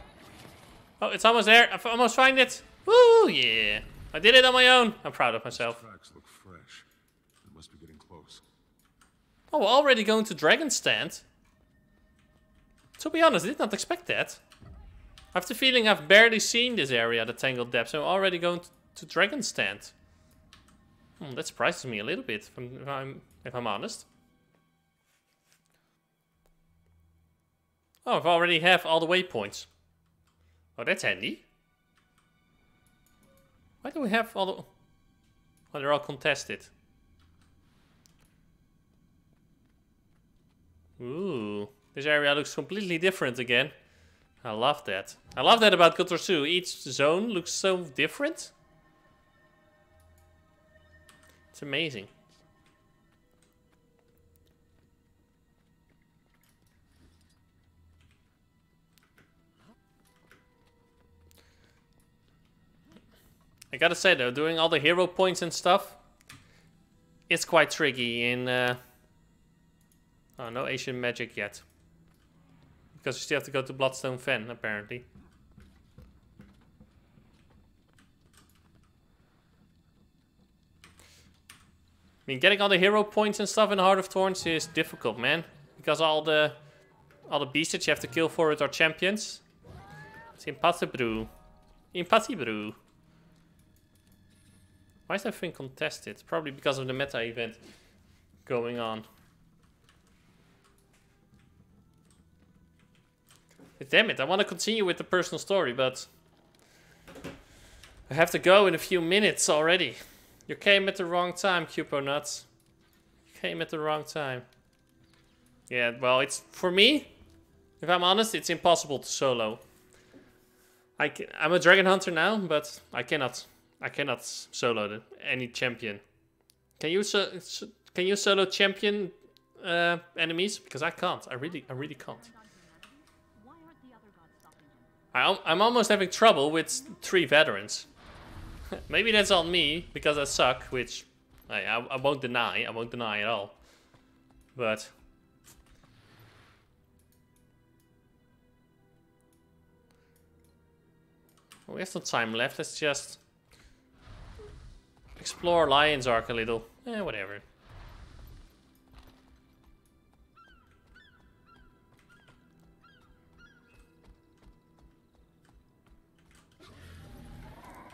Oh, it's almost there. I almost find it. Woo, yeah. I did it on my own. I'm proud of myself. Tracks look fresh. It must be getting close. Oh, we're already going to Dragon Stand. To be honest, I did not expect that. I have the feeling I've barely seen this area, the Tangled Depths. I'm already going to, to Dragon Stand. Hmm, that surprises me a little bit, if I'm, if I'm, if I'm honest. Oh, I've already have all the waypoints. Oh, that's handy. Why do we have all the... Oh, they're all contested. Ooh, this area looks completely different again. I love that. I love that about Wars 2. Each zone looks so different. It's amazing. I gotta say though, doing all the hero points and stuff, it's quite tricky in... Uh... Oh, no Asian magic yet. Because you still have to go to Bloodstone Fen, apparently. I mean, getting all the hero points and stuff in Heart of Thorns is difficult, man. Because all the all the beasts that you have to kill for it are champions. It's impossible. Impossible. Why is that thing contested? Probably because of the meta event going on. Damn it, I want to continue with the personal story, but... I have to go in a few minutes already. You came at the wrong time, Cupo Nuts. You came at the wrong time. Yeah, well, it's... For me, if I'm honest, it's impossible to solo. I can, I'm a Dragon Hunter now, but I cannot... I cannot solo the, any champion. Can you so, can you solo champion uh, enemies? Because I can't. I really, I really can't. I'm almost having trouble with three veterans. Maybe that's on me, because I suck, which I, I, I won't deny. I won't deny at all. But... Well, we have some time left. Let's just... Explore Lion's Arch a little. Eh, whatever.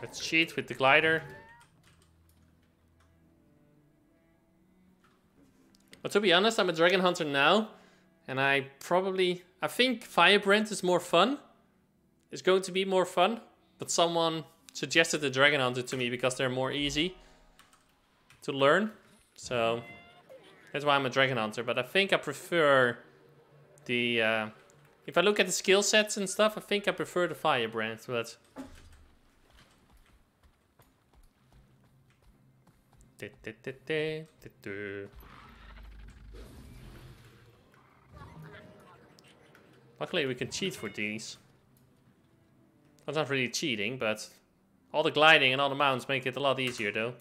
Let's cheat with the glider. But to be honest, I'm a Dragon Hunter now. And I probably... I think Firebrand is more fun. It's going to be more fun. But someone suggested the Dragon Hunter to me because they're more easy to learn. So that's why I'm a Dragon Hunter. But I think I prefer the... Uh, if I look at the skill sets and stuff, I think I prefer the Firebrand. But Luckily we can cheat for these. That's not really cheating, but all the gliding and all the mounts make it a lot easier though.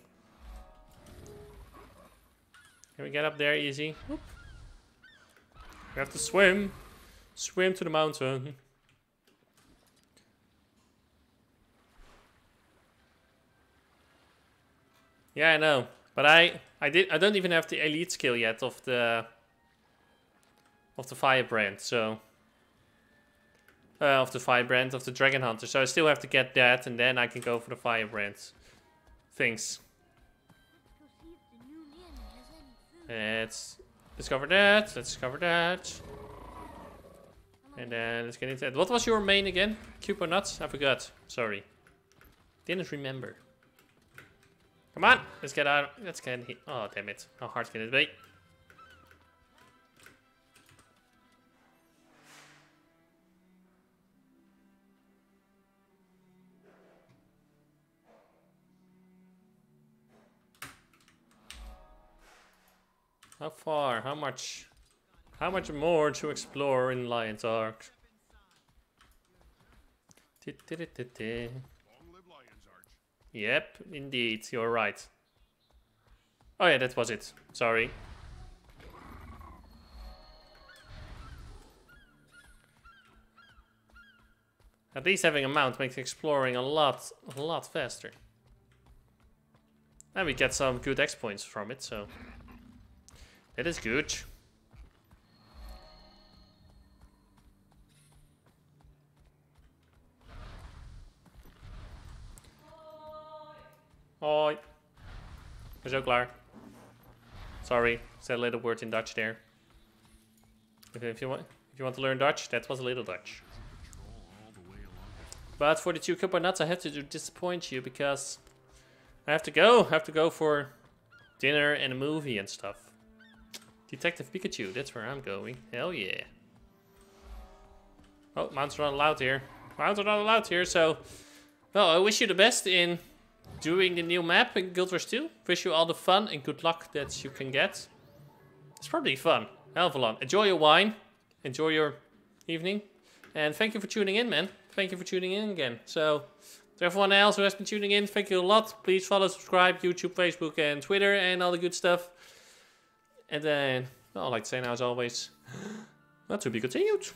Can we get up there easy? We have to swim. Swim to the mountain. Yeah, I know. But I I did I don't even have the elite skill yet of the of the firebrand, so uh, of the firebrand of the dragon hunter. So I still have to get that and then I can go for the firebrand things. Let's discover that. Let's discover that. And then let's get into that. What was your main again? Cupo nuts? I forgot. Sorry. Didn't remember. Come on, let's get out. Let's get hit. Oh, damn it. How hard can it be? How far? How much? How much more to explore in Lion's Arch? Ti-ti-ti-ti-ti. Long live Lion's Arch. Yep, indeed, you're right. Oh yeah, that was it. Sorry. At least having a mount makes exploring a lot, a lot faster. And we get some good X points from it, so that is good. Hoi. Is ook klaar. Sorry, said a little word in Dutch there. If, if you want, if you want to learn Dutch, that was a little Dutch. But for the two Cooper nuts, I have to disappoint you because I have to go. I have to go for dinner and a movie and stuff. Detective Pikachu, that's where I'm going. Hell yeah. Oh, mounts are not allowed here. Mounts are not allowed here, so... Well, I wish you the best in doing the new map in Guild Wars 2. Wish you all the fun and good luck that you can get. It's probably fun. Hell. Enjoy your wine. Enjoy your evening. And thank you for tuning in, man. Thank you for tuning in again. So, to everyone else who has been tuning in, thank you a lot. Please follow, subscribe, YouTube, Facebook, and Twitter, and all the good stuff. And then, well, I'd like to say now, as always, not to be continued.